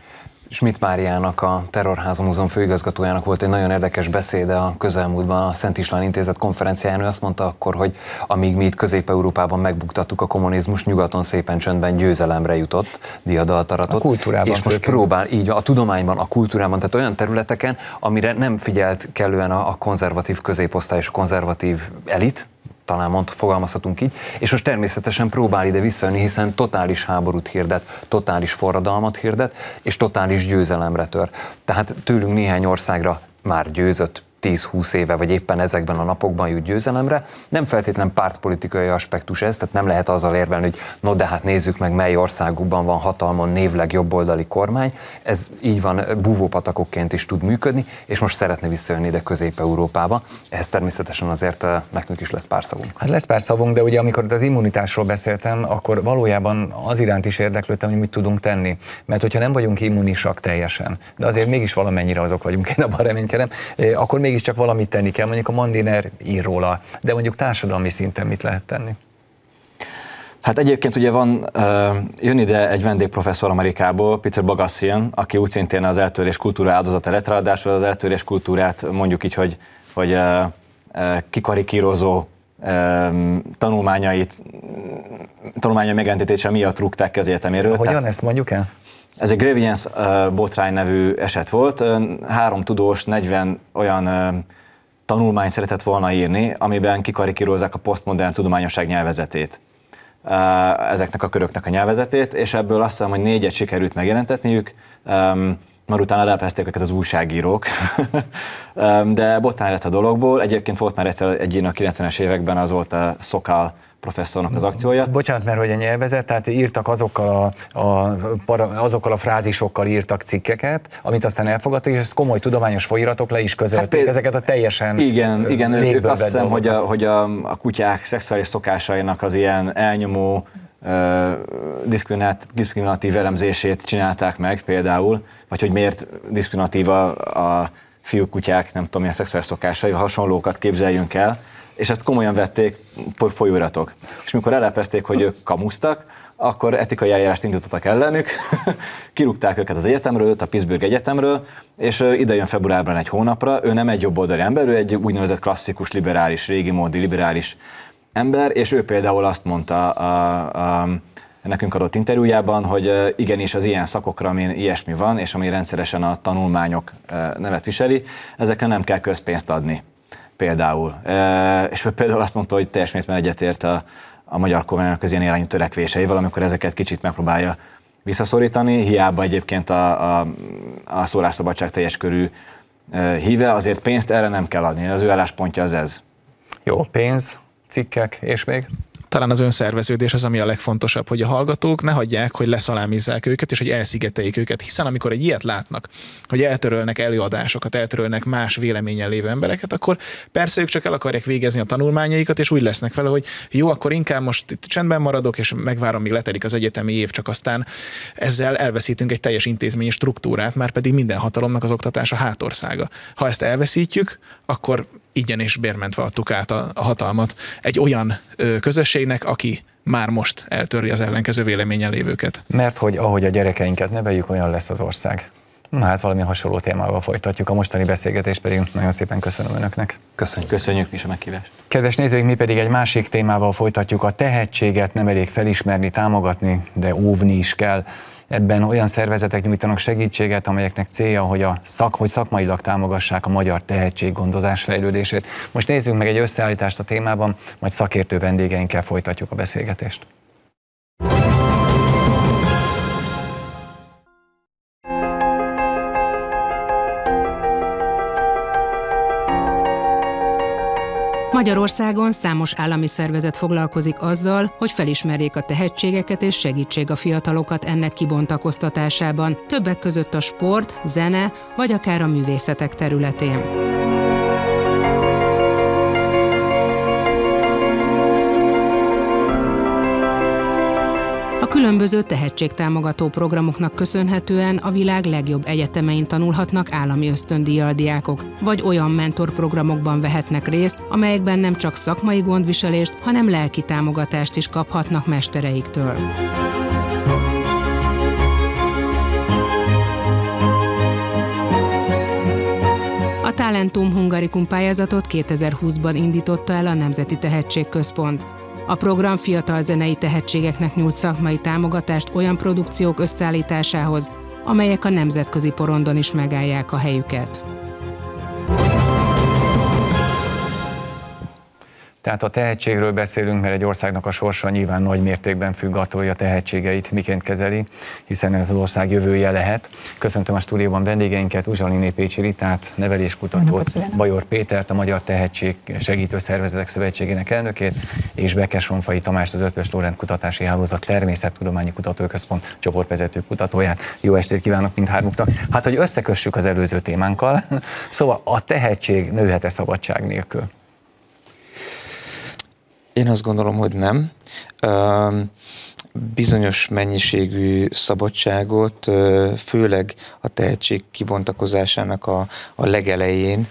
Schmidt Máriának, a Terrorháza Múzeum főigazgatójának volt egy nagyon érdekes beszéde a közelmúltban a Szent István Intézet konferenciáján. Ő azt mondta akkor, hogy amíg mi itt Közép-Európában megbuktattuk a kommunizmus, nyugaton szépen csöndben győzelemre jutott, diadalt aratott. A kultúrában. És most főként. próbál, így a tudományban, a kultúrában, tehát olyan területeken, amire nem figyelt kellően a, a konzervatív középosztály és a konzervatív elit, talán mond, fogalmazhatunk így, és most természetesen próbál ide visszajönni, hiszen totális háborút hirdet, totális forradalmat hirdet, és totális győzelemre tör. Tehát tőlünk néhány országra már győzött 10-20 éve, vagy éppen ezekben a napokban jut győzelemre. Nem feltétlen pártpolitikai aspektus ez, tehát nem lehet azzal érvelni, hogy no de hát nézzük meg, mely országukban van hatalmon névleg jobboldali kormány. Ez így van, búvópatakokként is tud működni, és most szeretne visszajönni ide Közép-Európába. Ehhez természetesen azért eh, nekünk is lesz pár szavunk. Hát lesz pár szavunk, de ugye amikor az immunitásról beszéltem, akkor valójában az iránt is érdeklődtem, hogy mit tudunk tenni. Mert hogyha nem vagyunk immunisak teljesen, de azért mégis valamennyire azok vagyunk, én abban reménykedem, eh, akkor még mégiscsak valamit tenni kell. Mondjuk a Mandiner ír róla, de mondjuk társadalmi szinten mit lehet tenni? Hát egyébként ugye van, jön ide egy vendégprofesszor Amerikából, Peter Bagassian, aki úgy szintén az eltörés kultúra áldozata lett, ráadásul az eltörés kultúrát mondjuk így, hogy, hogy kikarikírozó tanulmányait, tanulmánya megentítése miatt rúgták ki az egyeteméről. Hogyan Tehát, ezt mondjuk el? Ez egy Gravians botrány nevű eset volt. Három tudós, 40 olyan tanulmány szeretett volna írni, amiben kikarikírozzák a posztmodern tudományosság nyelvezetét ezeknek a köröknek a nyelvezetét, és ebből azt hiszem, hogy négyet sikerült megjelentetniük, mert utána lepezték őket az újságírók, de botrány lett a dologból. Egyébként volt már egyszer egy a 90-es években, az volt a Szokál professzornak az akciója. Bocsánat, mert hogy a nyelvezet, tehát írtak azokkal a, a, para, azokkal a frázisokkal írtak cikkeket, amit aztán elfogadtak, és ezt komoly tudományos folyiratok le is közölték, hát, ezeket a teljesen Igen, igen ők azt hiszem, hogy, a, hogy a, a kutyák szexuális szokásainak az ilyen elnyomó diszkriminatív elemzését csinálták meg például, vagy hogy miért diszkriminatív a, a fiúk kutyák, nem tudom, milyen szexuális szokásai, hasonlókat képzeljünk el, és ezt komolyan vették folyóiratok. És mikor elepezték, hogy ők kamusztak, akkor etikai eljárást indítottak ellenük, kirúgták őket az egyetemről, a Pittsburgh Egyetemről, és ide jön februárban egy hónapra, ő nem egy jobboldali ember, ő egy úgynevezett klasszikus, liberális, régi módi, liberális ember, és ő például azt mondta a, a, nekünk adott interjújában, hogy igenis az ilyen szakokra, amin ilyesmi van, és ami rendszeresen a tanulmányok nevet viseli, ezekre nem kell közpénzt adni például. És például azt mondta, hogy teljes mértékben egyetért a, a magyar kormánynak az ilyen irányú törekvéseivel, amikor ezeket kicsit megpróbálja visszaszorítani, hiába egyébként a, a, a szólásszabadság teljes körű híve, azért pénzt erre nem kell adni, az ő álláspontja az ez. Jó, pénz, cikkek, és még? Talán az önszerveződés az, ami a legfontosabb, hogy a hallgatók ne hagyják, hogy leszalámizzák őket, és hogy elszigeteljék őket, hiszen amikor egy ilyet látnak, hogy eltörölnek előadásokat, eltörölnek más véleményen lévő embereket, akkor persze ők csak el akarják végezni a tanulmányaikat, és úgy lesznek vele, hogy jó, akkor inkább most itt csendben maradok, és megvárom, míg letelik az egyetemi év, csak aztán ezzel elveszítünk egy teljes intézményi struktúrát, már pedig minden hatalomnak az oktatás a hátországa. Ha ezt elveszítjük, akkor igyen és bérmentve adtuk át a, a hatalmat egy olyan ö, közösségnek, aki már most eltörli az ellenkező véleményen lévőket. Mert hogy ahogy a gyerekeinket neveljük, olyan lesz az ország. Na hát valami hasonló témával folytatjuk a mostani beszélgetést, pedig nagyon szépen köszönöm Önöknek. Köszönjük. Köszönjük is a meghívást. Kedves nézőink, mi pedig egy másik témával folytatjuk. A tehetséget nem elég felismerni, támogatni, de óvni is kell. Ebben olyan szervezetek nyújtanak segítséget, amelyeknek célja, hogy, a szak, hogy szakmailag támogassák a magyar tehetséggondozás fejlődését. Most nézzünk meg egy összeállítást a témában, majd szakértő vendégeinkkel folytatjuk a beszélgetést. Magyarországon számos állami szervezet foglalkozik azzal, hogy felismerjék a tehetségeket és segítség a fiatalokat ennek kibontakoztatásában, többek között a sport, zene vagy akár a művészetek területén. Különböző tehetségtámogató programoknak köszönhetően a világ legjobb egyetemein tanulhatnak állami ösztöndíjjal diákok, vagy olyan mentorprogramokban vehetnek részt, amelyekben nem csak szakmai gondviselést, hanem lelki támogatást is kaphatnak mestereiktől. A Talentum Hungarikum pályázatot 2020-ban indította el a Nemzeti Tehetségközpont. A program fiatal zenei tehetségeknek nyújt szakmai támogatást olyan produkciók összeállításához, amelyek a nemzetközi porondon is megállják a helyüket. Tehát a tehetségről beszélünk, mert egy országnak a sorsa nyilván nagy mértékben függ attól, hogy a tehetségeit miként kezeli, hiszen ez az ország jövője lehet. Köszöntöm a stúdióban vendégeinket, Uzsaliné Pécsi Ritát, neveléskutatót, Bajor Pétert, a Magyar Tehetség Segítő Szervezetek Szövetségének elnökét, és Bekes Sonfai Tamás, az Ötvös Lórend Kutatási Hálózat Természettudományi Kutatóközpont csoportvezető kutatóját. Jó estét kívánok mindhármuknak! Hát, hogy összekössük az előző témánkkal, szóval a tehetség nőhet-e szabadság nélkül? Én azt gondolom, hogy nem. Bizonyos mennyiségű szabadságot, főleg a tehetség kibontakozásának a, a legelején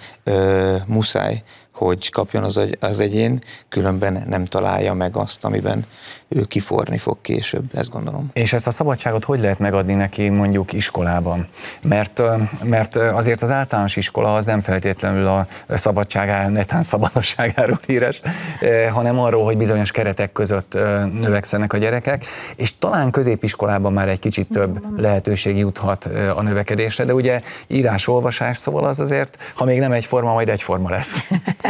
muszáj hogy kapjon az, az egyén, különben nem találja meg azt, amiben ő kiforni fog később, ezt gondolom. És ezt a szabadságot hogy lehet megadni neki mondjuk iskolában? Mert, mert azért az általános iskola az nem feltétlenül a szabadságáról, netán szabadosságáról híres, hanem arról, hogy bizonyos keretek között növekszenek a gyerekek, és talán középiskolában már egy kicsit több lehetőség juthat a növekedésre, de ugye írás-olvasás, szóval az azért, ha még nem egyforma, majd egyforma lesz.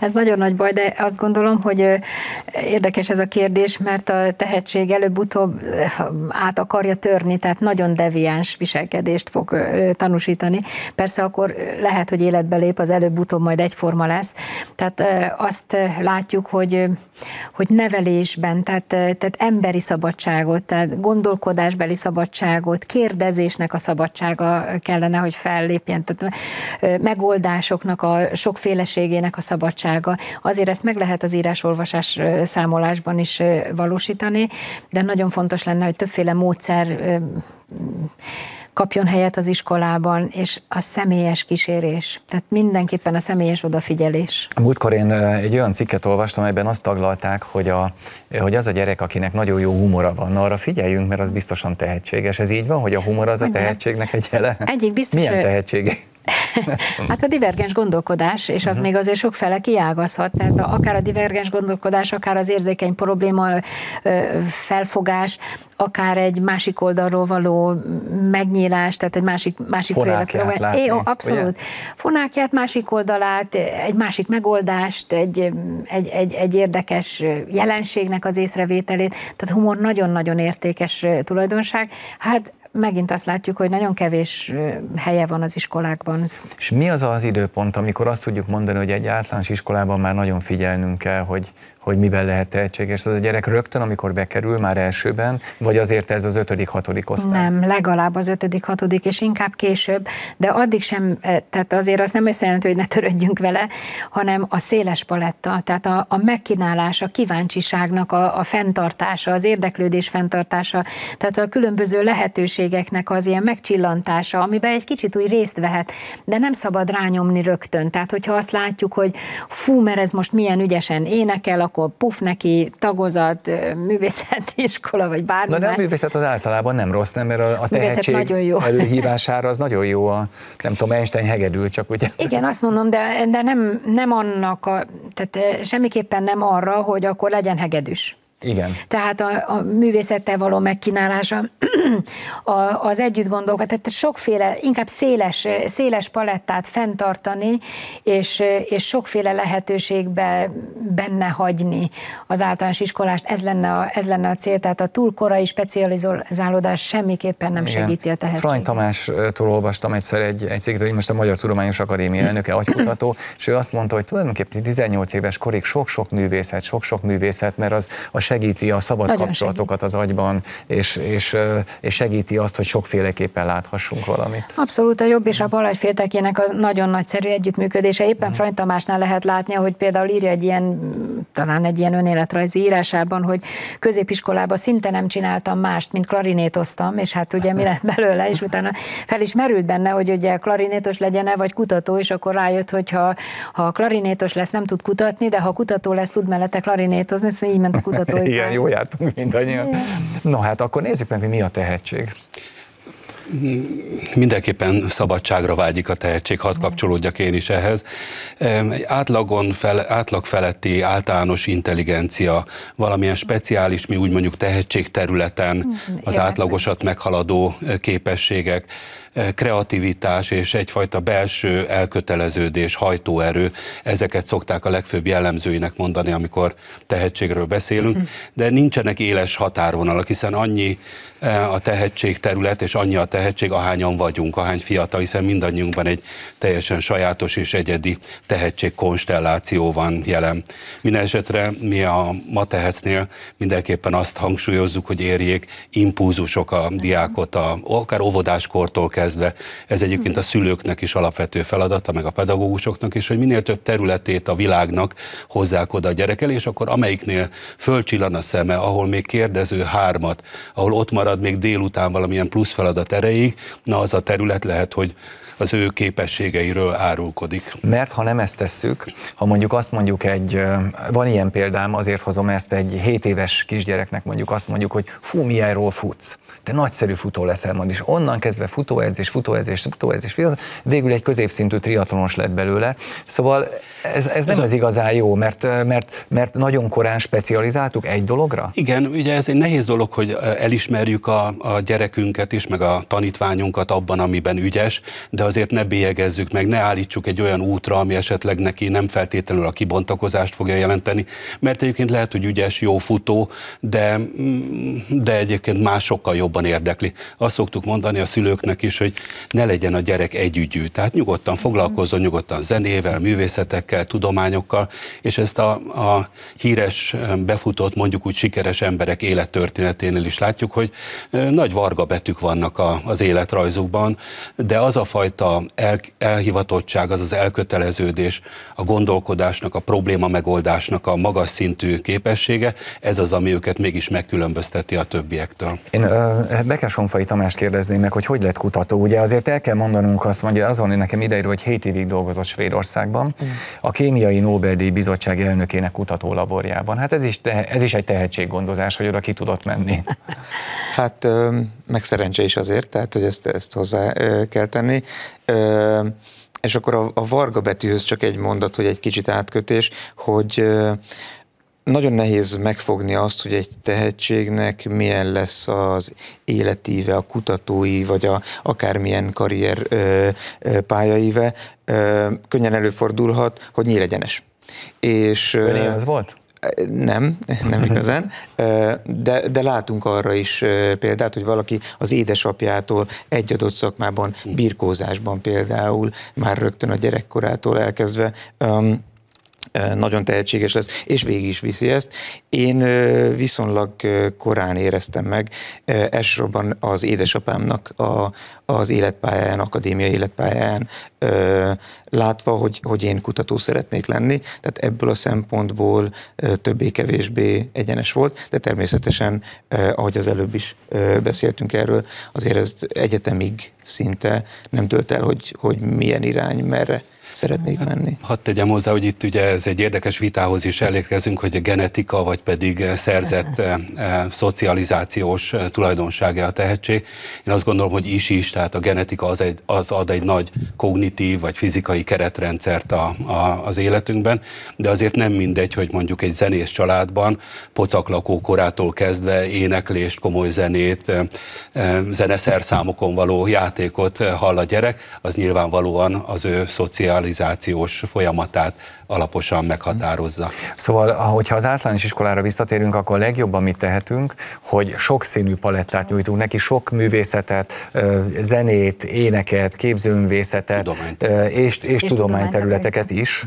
ez nagyon nagy baj, de azt gondolom, hogy érdekes ez a kérdés, mert a tehetség előbb-utóbb át akarja törni, tehát nagyon deviáns viselkedést fog tanúsítani. Persze akkor lehet, hogy életbe lép, az előbb-utóbb majd egyforma lesz. Tehát azt látjuk, hogy, hogy nevelésben, tehát, tehát emberi szabadságot, tehát gondolkodásbeli szabadságot, kérdezésnek a szabadsága kellene, hogy fellépjen, tehát megoldásoknak a sokféleségének a szabadsága. Azért ezt meg lehet az írás-olvasás számolásban is valósítani, de nagyon fontos lenne, hogy többféle módszer kapjon helyet az iskolában, és a személyes kísérés. Tehát mindenképpen a személyes odafigyelés. Múltkor én egy olyan cikket olvastam, amelyben azt taglalták, hogy, a, hogy az a gyerek, akinek nagyon jó humora van, arra figyeljünk, mert az biztosan tehetséges. Ez így van, hogy a humor az a tehetségnek egy jele? Egyik biztos. Milyen tehetsége? hát a divergens gondolkodás, és az uh-huh. még azért sok fele kiágazhat, tehát akár a divergens gondolkodás, akár az érzékeny probléma felfogás, akár egy másik oldalról való megnyílás, tehát egy másik, másik Fonákját látni, é, abszolút. Ugye? Fonákját, másik oldalát, egy másik megoldást, egy, egy, egy, egy érdekes jelenségnek az észrevételét, tehát humor nagyon-nagyon értékes tulajdonság. Hát megint azt látjuk, hogy nagyon kevés helye van az iskolákban. És mi az az időpont, amikor azt tudjuk mondani, hogy egy általános iskolában már nagyon figyelnünk kell, hogy, hogy miben lehet tehetséges az a gyerek rögtön, amikor bekerül már elsőben, vagy azért ez az ötödik, hatodik osztály? Nem, legalább az ötödik, hatodik, és inkább később, de addig sem, eh, tehát azért azt nem összejelenti, hogy ne törődjünk vele, hanem a széles paletta, tehát a, a megkínálás, a kíváncsiságnak a, a fenntartása, az érdeklődés fenntartása, tehát a különböző lehetőségeknek az ilyen megcsillantása, amiben egy kicsit úgy részt vehet, de nem szabad rányomni rögtön. Tehát, hogyha azt látjuk, hogy fú, mert ez most milyen ügyesen énekel, akkor puf neki, tagozat, művészeti iskola, vagy bármi. Na de a művészet az általában nem rossz, nem, mert a, a tehetség nagyon jó. előhívására az nagyon jó a, nem tudom, Einstein hegedül, csak ugye. Igen, azt mondom, de, de nem, nem annak, a, tehát semmiképpen nem arra, hogy akkor legyen hegedűs. Igen. Tehát a, a művészettel való megkínálása, a, az együtt gondolkat, tehát sokféle, inkább széles, széles palettát fenntartani, és, és sokféle lehetőségbe benne hagyni az általános iskolást, ez lenne a, ez lenne a cél, tehát a túl korai specializálódás semmiképpen nem Igen. segíti a tehetséget. Frany Tamástól olvastam egyszer egy, egy cikket, hogy most a Magyar Tudományos Akadémia elnöke, agykutató, és ő azt mondta, hogy tulajdonképpen 18 éves korig sok-sok művészet, sok-sok művészet, mert az a segíti a szabad Nagyon kapcsolatokat segít. az agyban, és, és, és segíti azt, hogy sokféleképpen láthassunk valamit. Abszolút a jobb és a bal agyféltekének a nagyon nagyszerű együttműködése. Éppen mm. Frany Tamásnál lehet látni, hogy például írja egy ilyen, talán egy ilyen önéletrajzi írásában, hogy középiskolában szinte nem csináltam mást, mint klarinétoztam, és hát ugye mi lett belőle, és utána fel is merült benne, hogy ugye klarinétos legyen-e, vagy kutató, és akkor rájött, hogy ha, ha klarinétos lesz, nem tud kutatni, de ha kutató lesz, tud mellette klarinétozni, szóval így ment a kutató Igen, jó jártunk mindannyian. No hát akkor nézzük meg, hogy mi a tehetség. Mindenképpen szabadságra vágyik a tehetség, hadd kapcsolódjak én is ehhez. Egy átlagon fel, átlag feletti általános intelligencia, valamilyen speciális, mi úgy mondjuk tehetségterületen az átlagosat meghaladó képességek, kreativitás és egyfajta belső elköteleződés, hajtóerő, ezeket szokták a legfőbb jellemzőinek mondani, amikor tehetségről beszélünk, de nincsenek éles határvonalak, hiszen annyi e, a tehetség terület, és annyi a tehetség, ahányan vagyunk, ahány fiatal, hiszen mindannyiunkban egy teljesen sajátos és egyedi tehetség konstelláció van jelen. Minden mi a Matehecnél mindenképpen azt hangsúlyozzuk, hogy érjék impulzusok a diákot, a, akár óvodáskortól kezdve, kezdve. Ez egyébként a szülőknek is alapvető feladata, meg a pedagógusoknak is, hogy minél több területét a világnak hozzák oda a gyerek és akkor amelyiknél fölcsillan a szeme, ahol még kérdező hármat, ahol ott marad még délután valamilyen plusz feladat erejéig, na az a terület lehet, hogy az ő képességeiről árulkodik. Mert ha nem ezt tesszük, ha mondjuk azt mondjuk egy, van ilyen példám, azért hozom ezt egy 7 éves kisgyereknek mondjuk azt mondjuk, hogy fú, milyenról futsz te nagyszerű futó leszel majd, és onnan kezdve futóedzés, futóedzés, futóedzés, végül egy középszintű triatlonos lett belőle. Szóval ez, ez nem ez az igazán jó, mert, mert, mert nagyon korán specializáltuk egy dologra? Igen, ugye ez egy nehéz dolog, hogy elismerjük a, a gyerekünket is, meg a tanítványunkat abban, amiben ügyes, de azért ne bélyegezzük meg, ne állítsuk egy olyan útra, ami esetleg neki nem feltétlenül a kibontakozást fogja jelenteni, mert egyébként lehet, hogy ügyes, jó futó, de, mm, de egyébként más sokkal jobb jobban érdekli. Azt szoktuk mondani a szülőknek is, hogy ne legyen a gyerek együgyű. Tehát nyugodtan foglalkozzon, nyugodtan zenével, művészetekkel, tudományokkal, és ezt a, a híres, befutott, mondjuk úgy sikeres emberek élettörténeténél is látjuk, hogy nagy varga betűk vannak a, az életrajzukban, de az a fajta el, elhivatottság, az az elköteleződés, a gondolkodásnak, a probléma megoldásnak a magas szintű képessége, ez az, ami őket mégis megkülönbözteti a többiektől. Én Bekesonfai Tamást kérdezném meg, hogy hogy lett kutató. Ugye azért el kell mondanunk azt, mondja azon, hogy nekem ideíró, hogy 7 évig dolgozott Svédországban, a kémiai Nobel-díj bizottság elnökének kutatólaborjában. Hát ez is, ez is egy tehetséggondozás, hogy oda ki tudott menni. Hát meg szerencse is azért, tehát hogy ezt, ezt hozzá kell tenni. És akkor a, a Varga betűhöz csak egy mondat, hogy egy kicsit átkötés, hogy nagyon nehéz megfogni azt, hogy egy tehetségnek milyen lesz az életíve, a kutatói, vagy a akármilyen karrier ö, ö, pályaíve. Ö, könnyen előfordulhat, hogy nyílegyenes. És, Ön az volt? Nem, nem igazán, de, de látunk arra is példát, hogy valaki az édesapjától egy adott szakmában, birkózásban például, már rögtön a gyerekkorától elkezdve nagyon tehetséges lesz, és végig is viszi ezt. Én viszonylag korán éreztem meg, elsősorban az édesapámnak a, az életpályáján, akadémiai életpályáján látva, hogy, hogy én kutató szeretnék lenni, tehát ebből a szempontból többé-kevésbé egyenes volt, de természetesen, ahogy az előbb is beszéltünk erről, azért ez egyetemig szinte nem tölt el, hogy, hogy milyen irány, merre szeretnék menni. Hadd tegyem hozzá, hogy itt ugye ez egy érdekes vitához is elérkezünk, hogy a genetika vagy pedig szerzett e, e, szocializációs eh, tulajdonsága a tehetség. Én azt gondolom, hogy is is, tehát a genetika az, egy, az ad egy nagy kognitív vagy fizikai keretrendszert a, a, az életünkben, de azért nem mindegy, hogy mondjuk egy zenész családban pocaklakó korától kezdve éneklést, komoly zenét, zeneszerszámokon való játékot hall a gyerek, az nyilvánvalóan az ő szociális digitalizációs folyamatát alaposan meghatározza. Szóval, hogyha az általános iskolára visszatérünk, akkor legjobban mit tehetünk, hogy sokszínű palettát nyújtunk neki, sok művészetet, zenét, éneket, képzőművészetet Tudományt. és, és, és tudományterületeket is.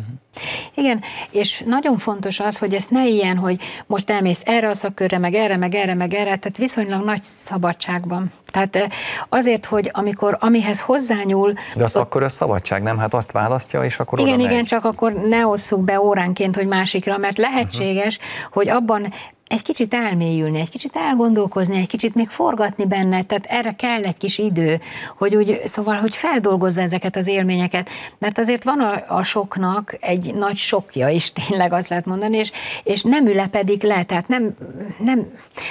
Igen, és nagyon fontos az, hogy ez ne ilyen, hogy most elmész erre a szakkörre, meg erre, meg erre, meg erre, tehát viszonylag nagy szabadságban. Tehát azért, hogy amikor amihez hozzányúl... De a szakkör a szabadság, nem? Hát azt választja, és akkor Igen, oda igen, megy. csak akkor ne osszuk be óránként, hogy másikra, mert lehetséges, uh-huh. hogy abban egy kicsit elmélyülni, egy kicsit elgondolkozni, egy kicsit még forgatni benne, tehát erre kell egy kis idő, hogy úgy, szóval, hogy feldolgozza ezeket az élményeket, mert azért van a, a soknak egy nagy sokja is, tényleg azt lehet mondani, és, és nem ülepedik le, tehát nem, nem,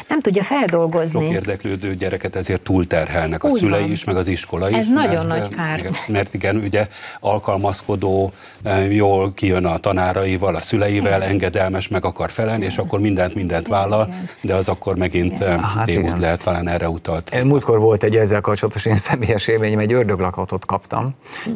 nem tudja feldolgozni. Sok érdeklődő gyereket ezért túlterhelnek a Úgy szülei van. is, meg az iskola is. Ez nagyon nagy kár. Mert, mert igen, ugye alkalmazkodó, eh, jól kijön a tanáraival, a szüleivel, engedelmes, meg akar felelni, és akkor mindent, mindent vállal, de az akkor megint eh, Hát tévút igen. lehet, talán erre utalt. Múltkor volt egy ezzel kapcsolatos én személyes élményem, egy ördöglakatot kaptam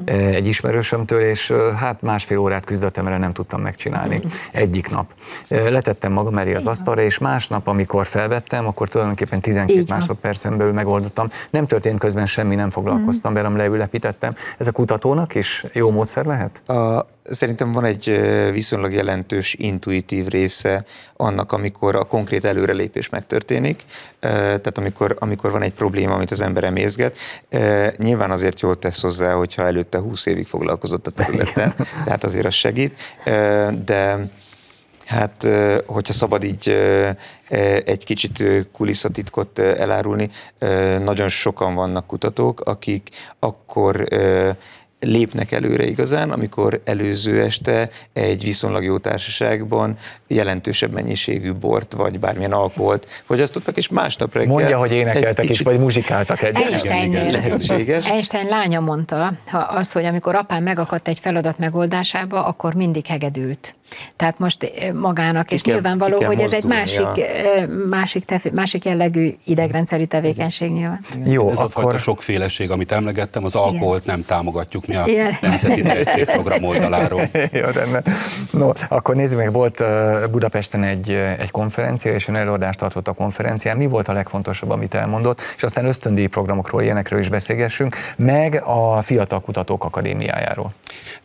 eh, egy ismerősömtől, és eh, hát másfél órát küzdöttem, erre nem tudtam megcsinálni egyik nap. Eh, Letettem magam elé az asztalra, és másnap, amikor felvettem, akkor tulajdonképpen 12 Így van. másodpercen belül megoldottam. Nem történt közben semmi, nem foglalkoztam velem, leülepítettem. Ez a kutatónak is jó módszer lehet? A, szerintem van egy viszonylag jelentős intuitív része annak, amikor a konkrét előrelépés megtörténik, tehát amikor, amikor van egy probléma, amit az ember emészget. Nyilván azért jól tesz hozzá, hogyha előtte 20 évig foglalkozott a területen, tehát azért az segít, de Hát, hogyha szabad így egy kicsit kulisszatitkot elárulni, nagyon sokan vannak kutatók, akik akkor lépnek előre igazán, amikor előző este egy viszonylag jó társaságban jelentősebb mennyiségű bort vagy bármilyen alkoholt fogyasztottak, és másnap reggel... Mondja, hogy énekeltek egy is, vagy muzsikáltak egyet. Einsteinnél. Lehetséges. Einstein lánya mondta ha azt, hogy amikor apám megakadt egy feladat megoldásába, akkor mindig hegedült. Tehát most eh, magának, és kell- nyilvánvaló, ki kell hogy ez egy másik, eh, másik, tev- másik jellegű idegrendszeri tevékenység nyilván. Jó, Ez a akkor fajta sokféleség, amit emlegettem, az alkoholt nem támogatjuk mi a Igen. Nemzeti Tehetségprogram oldaláról. Jó, rendben. No, akkor nézzük meg, volt Budapesten egy, egy konferencia, és ön előadást tartott a konferencián. Mi volt a legfontosabb, amit elmondott? És aztán ösztöndíj programokról, ilyenekről is beszélgessünk, meg a Fiatal Kutatók Akadémiájáról.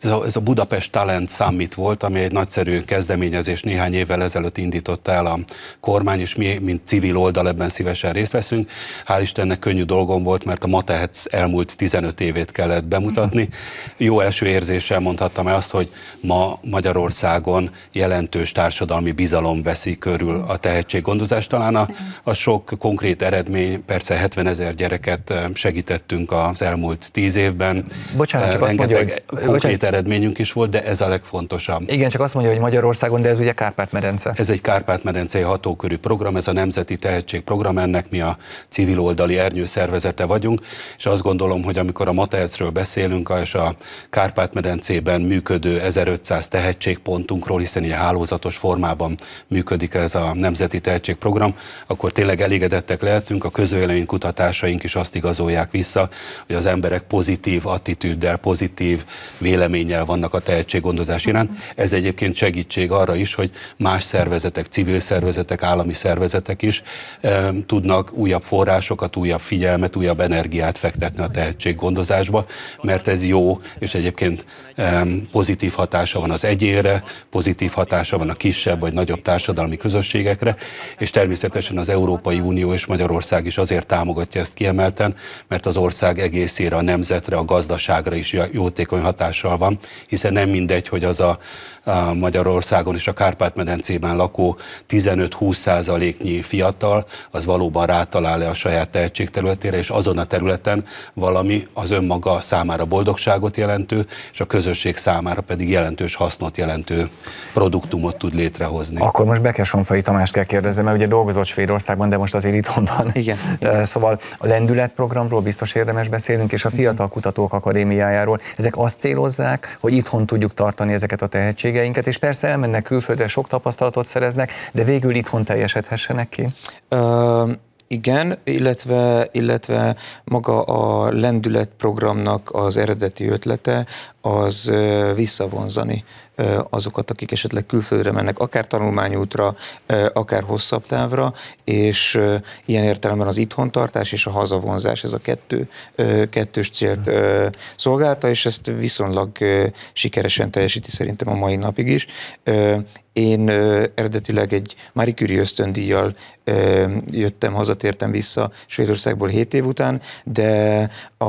Ez a, ez a Budapest Talent Summit volt, ami egy nagyszerű kezdeményezés néhány évvel ezelőtt indította el a kormány, és mi, mint civil oldal ebben szívesen részt veszünk. Hál' Istennek könnyű dolgom volt, mert a Matehec elmúlt 15 évét kellett bemutatni. Jó első érzéssel mondhattam el azt, hogy ma Magyarországon jelentős társadalmi bizalom veszi körül a tehetséggondozást. Talán a, a sok konkrét eredmény, persze 70 ezer gyereket segítettünk az elmúlt 10 évben. Bocsánat, csak azt mondja, hogy- konkrét bocsánat. eredményünk is volt, de ez a legfontosabb. Igen, csak azt mondja, hogy Magyarországon, de ez ugye Kárpát-medence. Ez egy Kárpát-medencei hatókörű program, ez a Nemzeti Tehetségprogram, ennek mi a civil oldali ernyő szervezete vagyunk, és azt gondolom, hogy amikor a Matehecről beszélünk, és a Kárpát-medencében működő 1500 tehetségpontunkról, hiszen ilyen hálózatos formában működik ez a Nemzeti Tehetségprogram, akkor tényleg elégedettek lehetünk, a közvélemény kutatásaink is azt igazolják vissza, hogy az emberek pozitív attitűddel, pozitív véleménnyel vannak a tehetséggondozás iránt. Ez egyébként segítség arra is, hogy más szervezetek, civil szervezetek, állami szervezetek is e, tudnak újabb forrásokat, újabb figyelmet, újabb energiát fektetni a tehetséggondozásba, mert ez jó jó, és egyébként pozitív hatása van az egyénre, pozitív hatása van a kisebb vagy nagyobb társadalmi közösségekre, és természetesen az Európai Unió és Magyarország is azért támogatja ezt kiemelten, mert az ország egészére, a nemzetre, a gazdaságra is jótékony hatással van, hiszen nem mindegy, hogy az a, a Magyarországon és a Kárpát-medencében lakó 15-20 százaléknyi fiatal, az valóban rátalál-e a saját tehetségterületére, és azon a területen valami az önmaga számára boldogságot jelentő, és a közösség számára pedig jelentős hasznot jelentő produktumot tud létrehozni. Akkor most Bekesonfai Tamás kell kérdezni, mert ugye dolgozott Svédországban, de most azért itthon van. Igen. Szóval a lendületprogramról biztos érdemes beszélnünk, és a Fiatal Kutatók Akadémiájáról. Ezek azt célozzák, hogy itthon tudjuk tartani ezeket a tehetségeinket, és persze elmennek külföldre, sok tapasztalatot szereznek, de végül itthon teljesedhessenek ki. Uh, igen, illetve, illetve maga a lendület programnak az eredeti ötlete az visszavonzani azokat, akik esetleg külföldre mennek, akár tanulmányútra, akár hosszabb távra, és ilyen értelemben az itthontartás és a hazavonzás, ez a kettő, kettős célt szolgálta, és ezt viszonylag sikeresen teljesíti szerintem a mai napig is. Én eredetileg egy Marie Curie ösztöndíjjal jöttem, hazatértem vissza Svédországból 7 év után, de a,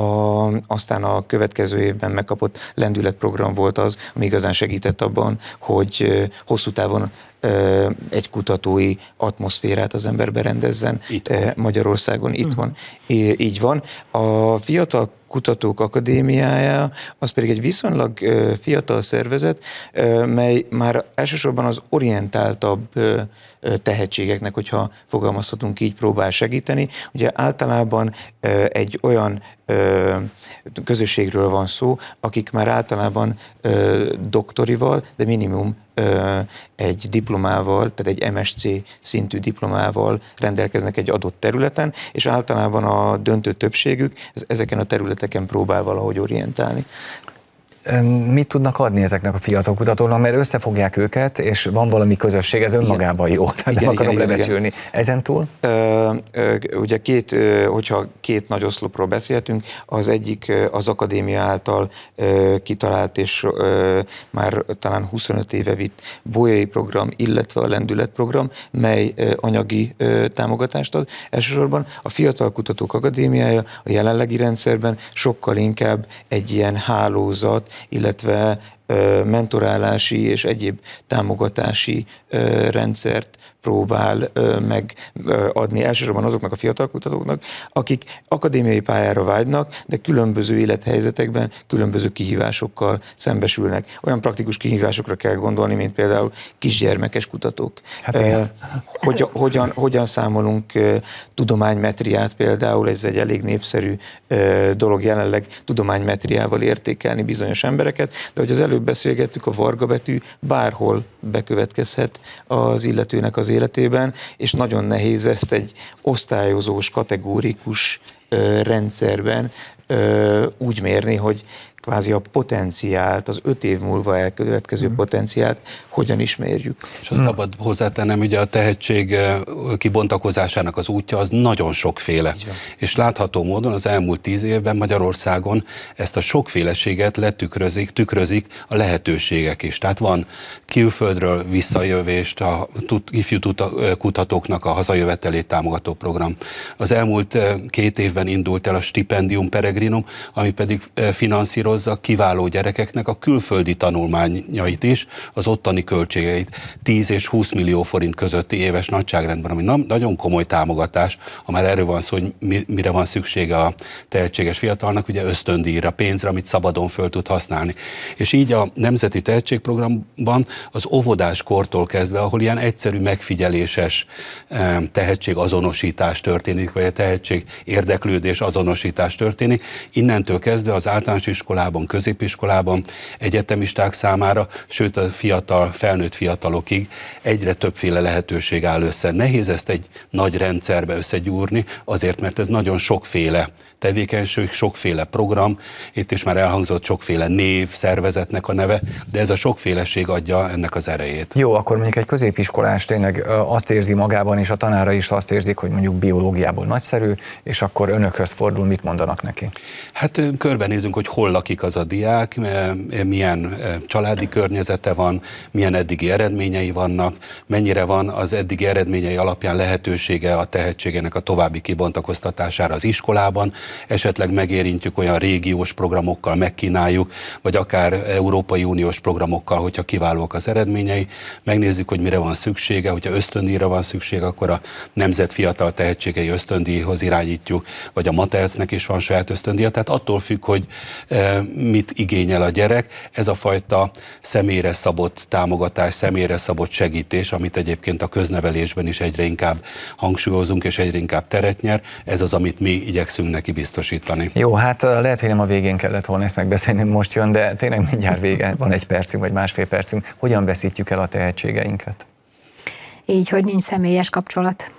aztán a következő évben megkapott lendületprogram volt az, ami igazán segített abban, hogy hosszú távon egy kutatói atmoszférát az ember berendezzen itthon. Magyarországon, itthon. Uh-huh. Így van. A Fiatal Kutatók Akadémiája az pedig egy viszonylag fiatal szervezet, mely már elsősorban az orientáltabb tehetségeknek, hogyha fogalmazhatunk így, próbál segíteni. Ugye általában egy olyan közösségről van szó, akik már általában doktorival, de minimum egy diplomával, tehát egy MSC szintű diplomával rendelkeznek egy adott területen, és általában a döntő többségük ezeken a területeken próbál valahogy orientálni mit tudnak adni ezeknek a fiatal kutatóknak, mert összefogják őket, és van valami közösség, ez önmagában jó, tehát igen, nem akarom igen, lebecsülni. Igen. Ezen túl? Ö, ö, ugye két, hogyha két nagy oszlopról beszéltünk, az egyik az akadémia által ö, kitalált és ö, már talán 25 éve vitt bolyai program, illetve a lendület program, mely ö, anyagi ö, támogatást ad. Elsősorban a Fiatal Kutatók Akadémiája a jelenlegi rendszerben sokkal inkább egy ilyen hálózat, illetve mentorálási és egyéb támogatási rendszert próbál megadni elsősorban azoknak a fiatal kutatóknak, akik akadémiai pályára vágynak, de különböző élethelyzetekben különböző kihívásokkal szembesülnek. Olyan praktikus kihívásokra kell gondolni, mint például kisgyermekes kutatók. Hát hogyan, hogyan, hogyan számolunk tudománymetriát például, ez egy elég népszerű dolog jelenleg tudománymetriával értékelni bizonyos embereket, de hogy az előbb beszélgettük, a varga betű bárhol bekövetkezhet az illetőnek az életében, és nagyon nehéz ezt egy osztályozós, kategórikus rendszerben úgy mérni, hogy kvázi a potenciált, az öt év múlva elkövetkező mm. potenciált hogyan ismerjük. És azt szabad hozzátennem, ugye a tehetség kibontakozásának az útja az nagyon sokféle. És látható módon az elmúlt tíz évben Magyarországon ezt a sokféleséget letükrözik, tükrözik a lehetőségek is. Tehát van külföldről visszajövést, a ifjú kutatóknak a hazajövetelét támogató program. Az elmúlt két évben indult el a Stipendium Peregrinum, ami pedig finanszíroz finanszírozza kiváló gyerekeknek a külföldi tanulmányait is, az ottani költségeit 10 és 20 millió forint közötti éves nagyságrendben, ami nagyon komoly támogatás, ha már erről van szó, hogy mire van szüksége a tehetséges fiatalnak, ugye ösztöndíjra, pénzre, amit szabadon föl tud használni. És így a Nemzeti Tehetségprogramban az óvodás kortól kezdve, ahol ilyen egyszerű megfigyeléses tehetségazonosítás történik, vagy a tehetség érdeklődés azonosítás történik, innentől kezdve az általános iskolában iskolában, középiskolában, egyetemisták számára, sőt a fiatal, felnőtt fiatalokig egyre többféle lehetőség áll össze. Nehéz ezt egy nagy rendszerbe összegyúrni, azért, mert ez nagyon sokféle tevékenység, sokféle program, itt is már elhangzott sokféle név, szervezetnek a neve, de ez a sokféleség adja ennek az erejét. Jó, akkor mondjuk egy középiskolás tényleg azt érzi magában, és a tanára is azt érzik, hogy mondjuk biológiából nagyszerű, és akkor önökhöz fordul, mit mondanak neki? Hát körbenézünk, hogy hol lakik az a diák, milyen családi környezete van, milyen eddigi eredményei vannak, mennyire van az eddigi eredményei alapján lehetősége a tehetségének a további kibontakoztatására az iskolában, esetleg megérintjük olyan régiós programokkal, megkínáljuk, vagy akár Európai Uniós programokkal, hogyha kiválóak az eredményei, megnézzük, hogy mire van szüksége, hogyha ösztöndíjra van szükség, akkor a Nemzet Fiatal Tehetségei ösztöndíjhoz irányítjuk, vagy a Matelcnek is van saját ösztöndíja, tehát attól függ, hogy e, mit igényel a gyerek. Ez a fajta személyre szabott támogatás, személyre szabott segítés, amit egyébként a köznevelésben is egyre inkább hangsúlyozunk, és egyre inkább teret nyer, ez az, amit mi igyekszünk neki biztosítani. Jó, hát lehet, hogy nem a végén kellett volna ezt megbeszélni, most jön, de tényleg mindjárt vége, van egy percünk, vagy másfél percünk. Hogyan veszítjük el a tehetségeinket? Így, hogy nincs személyes kapcsolat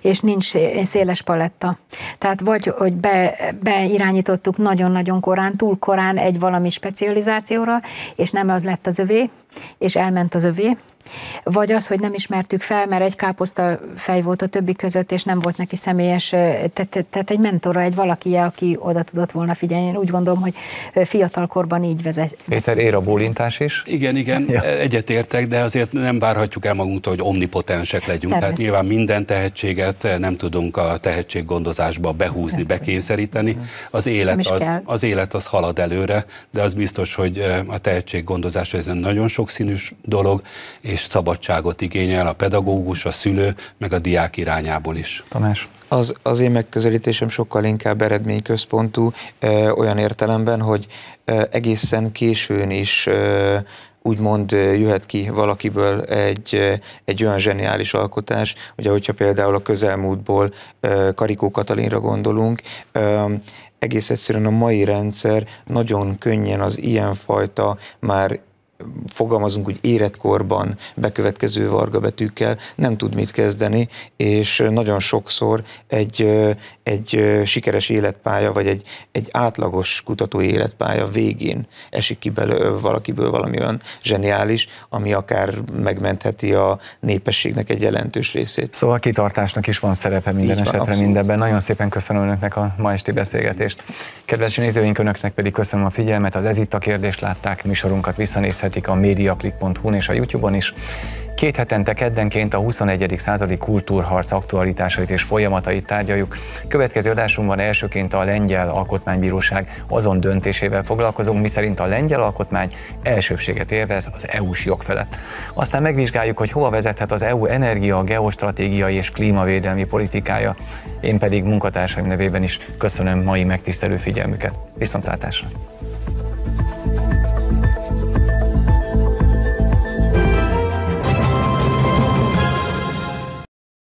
és nincs széles paletta. Tehát vagy, hogy be, beirányítottuk nagyon-nagyon korán, túl korán egy valami specializációra, és nem az lett az övé, és elment az övé, vagy az, hogy nem ismertük fel, mert egy káposzta fej volt a többi között, és nem volt neki személyes, tehát, tehát egy mentora, egy valaki, aki oda tudott volna figyelni. Én úgy gondolom, hogy fiatalkorban így vezet. Péter, ér a bólintás is? Igen, igen, ja. egyetértek, de azért nem várhatjuk el magunktól, hogy omnipotensek legyünk. Tehát nyilván minden tehetséget nem tudunk a tehetséggondozásba behúzni, bekényszeríteni. Az élet az, az élet az halad előre, de az biztos, hogy a tehetséggondozás ez egy nagyon sokszínű dolog, és szabadságot igényel a pedagógus, a szülő, meg a diák irányából is. Tamás? Az, az én megközelítésem sokkal inkább eredményközpontú, ö, olyan értelemben, hogy ö, egészen későn is ö, úgymond jöhet ki valakiből egy, egy olyan zseniális alkotás, ugye hogyha például a közelmúltból Karikó Katalinra gondolunk, egész egyszerűen a mai rendszer nagyon könnyen az ilyenfajta már fogalmazunk úgy életkorban bekövetkező vargabetűkkel nem tud mit kezdeni, és nagyon sokszor egy, egy sikeres életpálya, vagy egy, egy átlagos kutatói életpálya végén esik ki belőle valakiből valami olyan zseniális, ami akár megmentheti a népességnek egy jelentős részét. Szóval a kitartásnak is van szerepe minden Így esetre van, mindenben. Nagyon szépen köszönöm Önöknek a ma esti beszélgetést. Kedves nézőink, Önöknek pedig köszönöm a figyelmet. Az Ez itt a kérdést látták, műsorunkat visszanézhetik a mediaclick.hu-n és a YouTube-on is. Két hetente keddenként a 21. századi kultúrharc aktualitásait és folyamatait tárgyaljuk. Következő adásunkban elsőként a Lengyel Alkotmánybíróság azon döntésével foglalkozunk, miszerint a lengyel alkotmány elsőbséget élvez az EU-s jog felett. Aztán megvizsgáljuk, hogy hova vezethet az EU energia, geostratégiai és klímavédelmi politikája. Én pedig munkatársaim nevében is köszönöm mai megtisztelő figyelmüket. Viszontlátásra!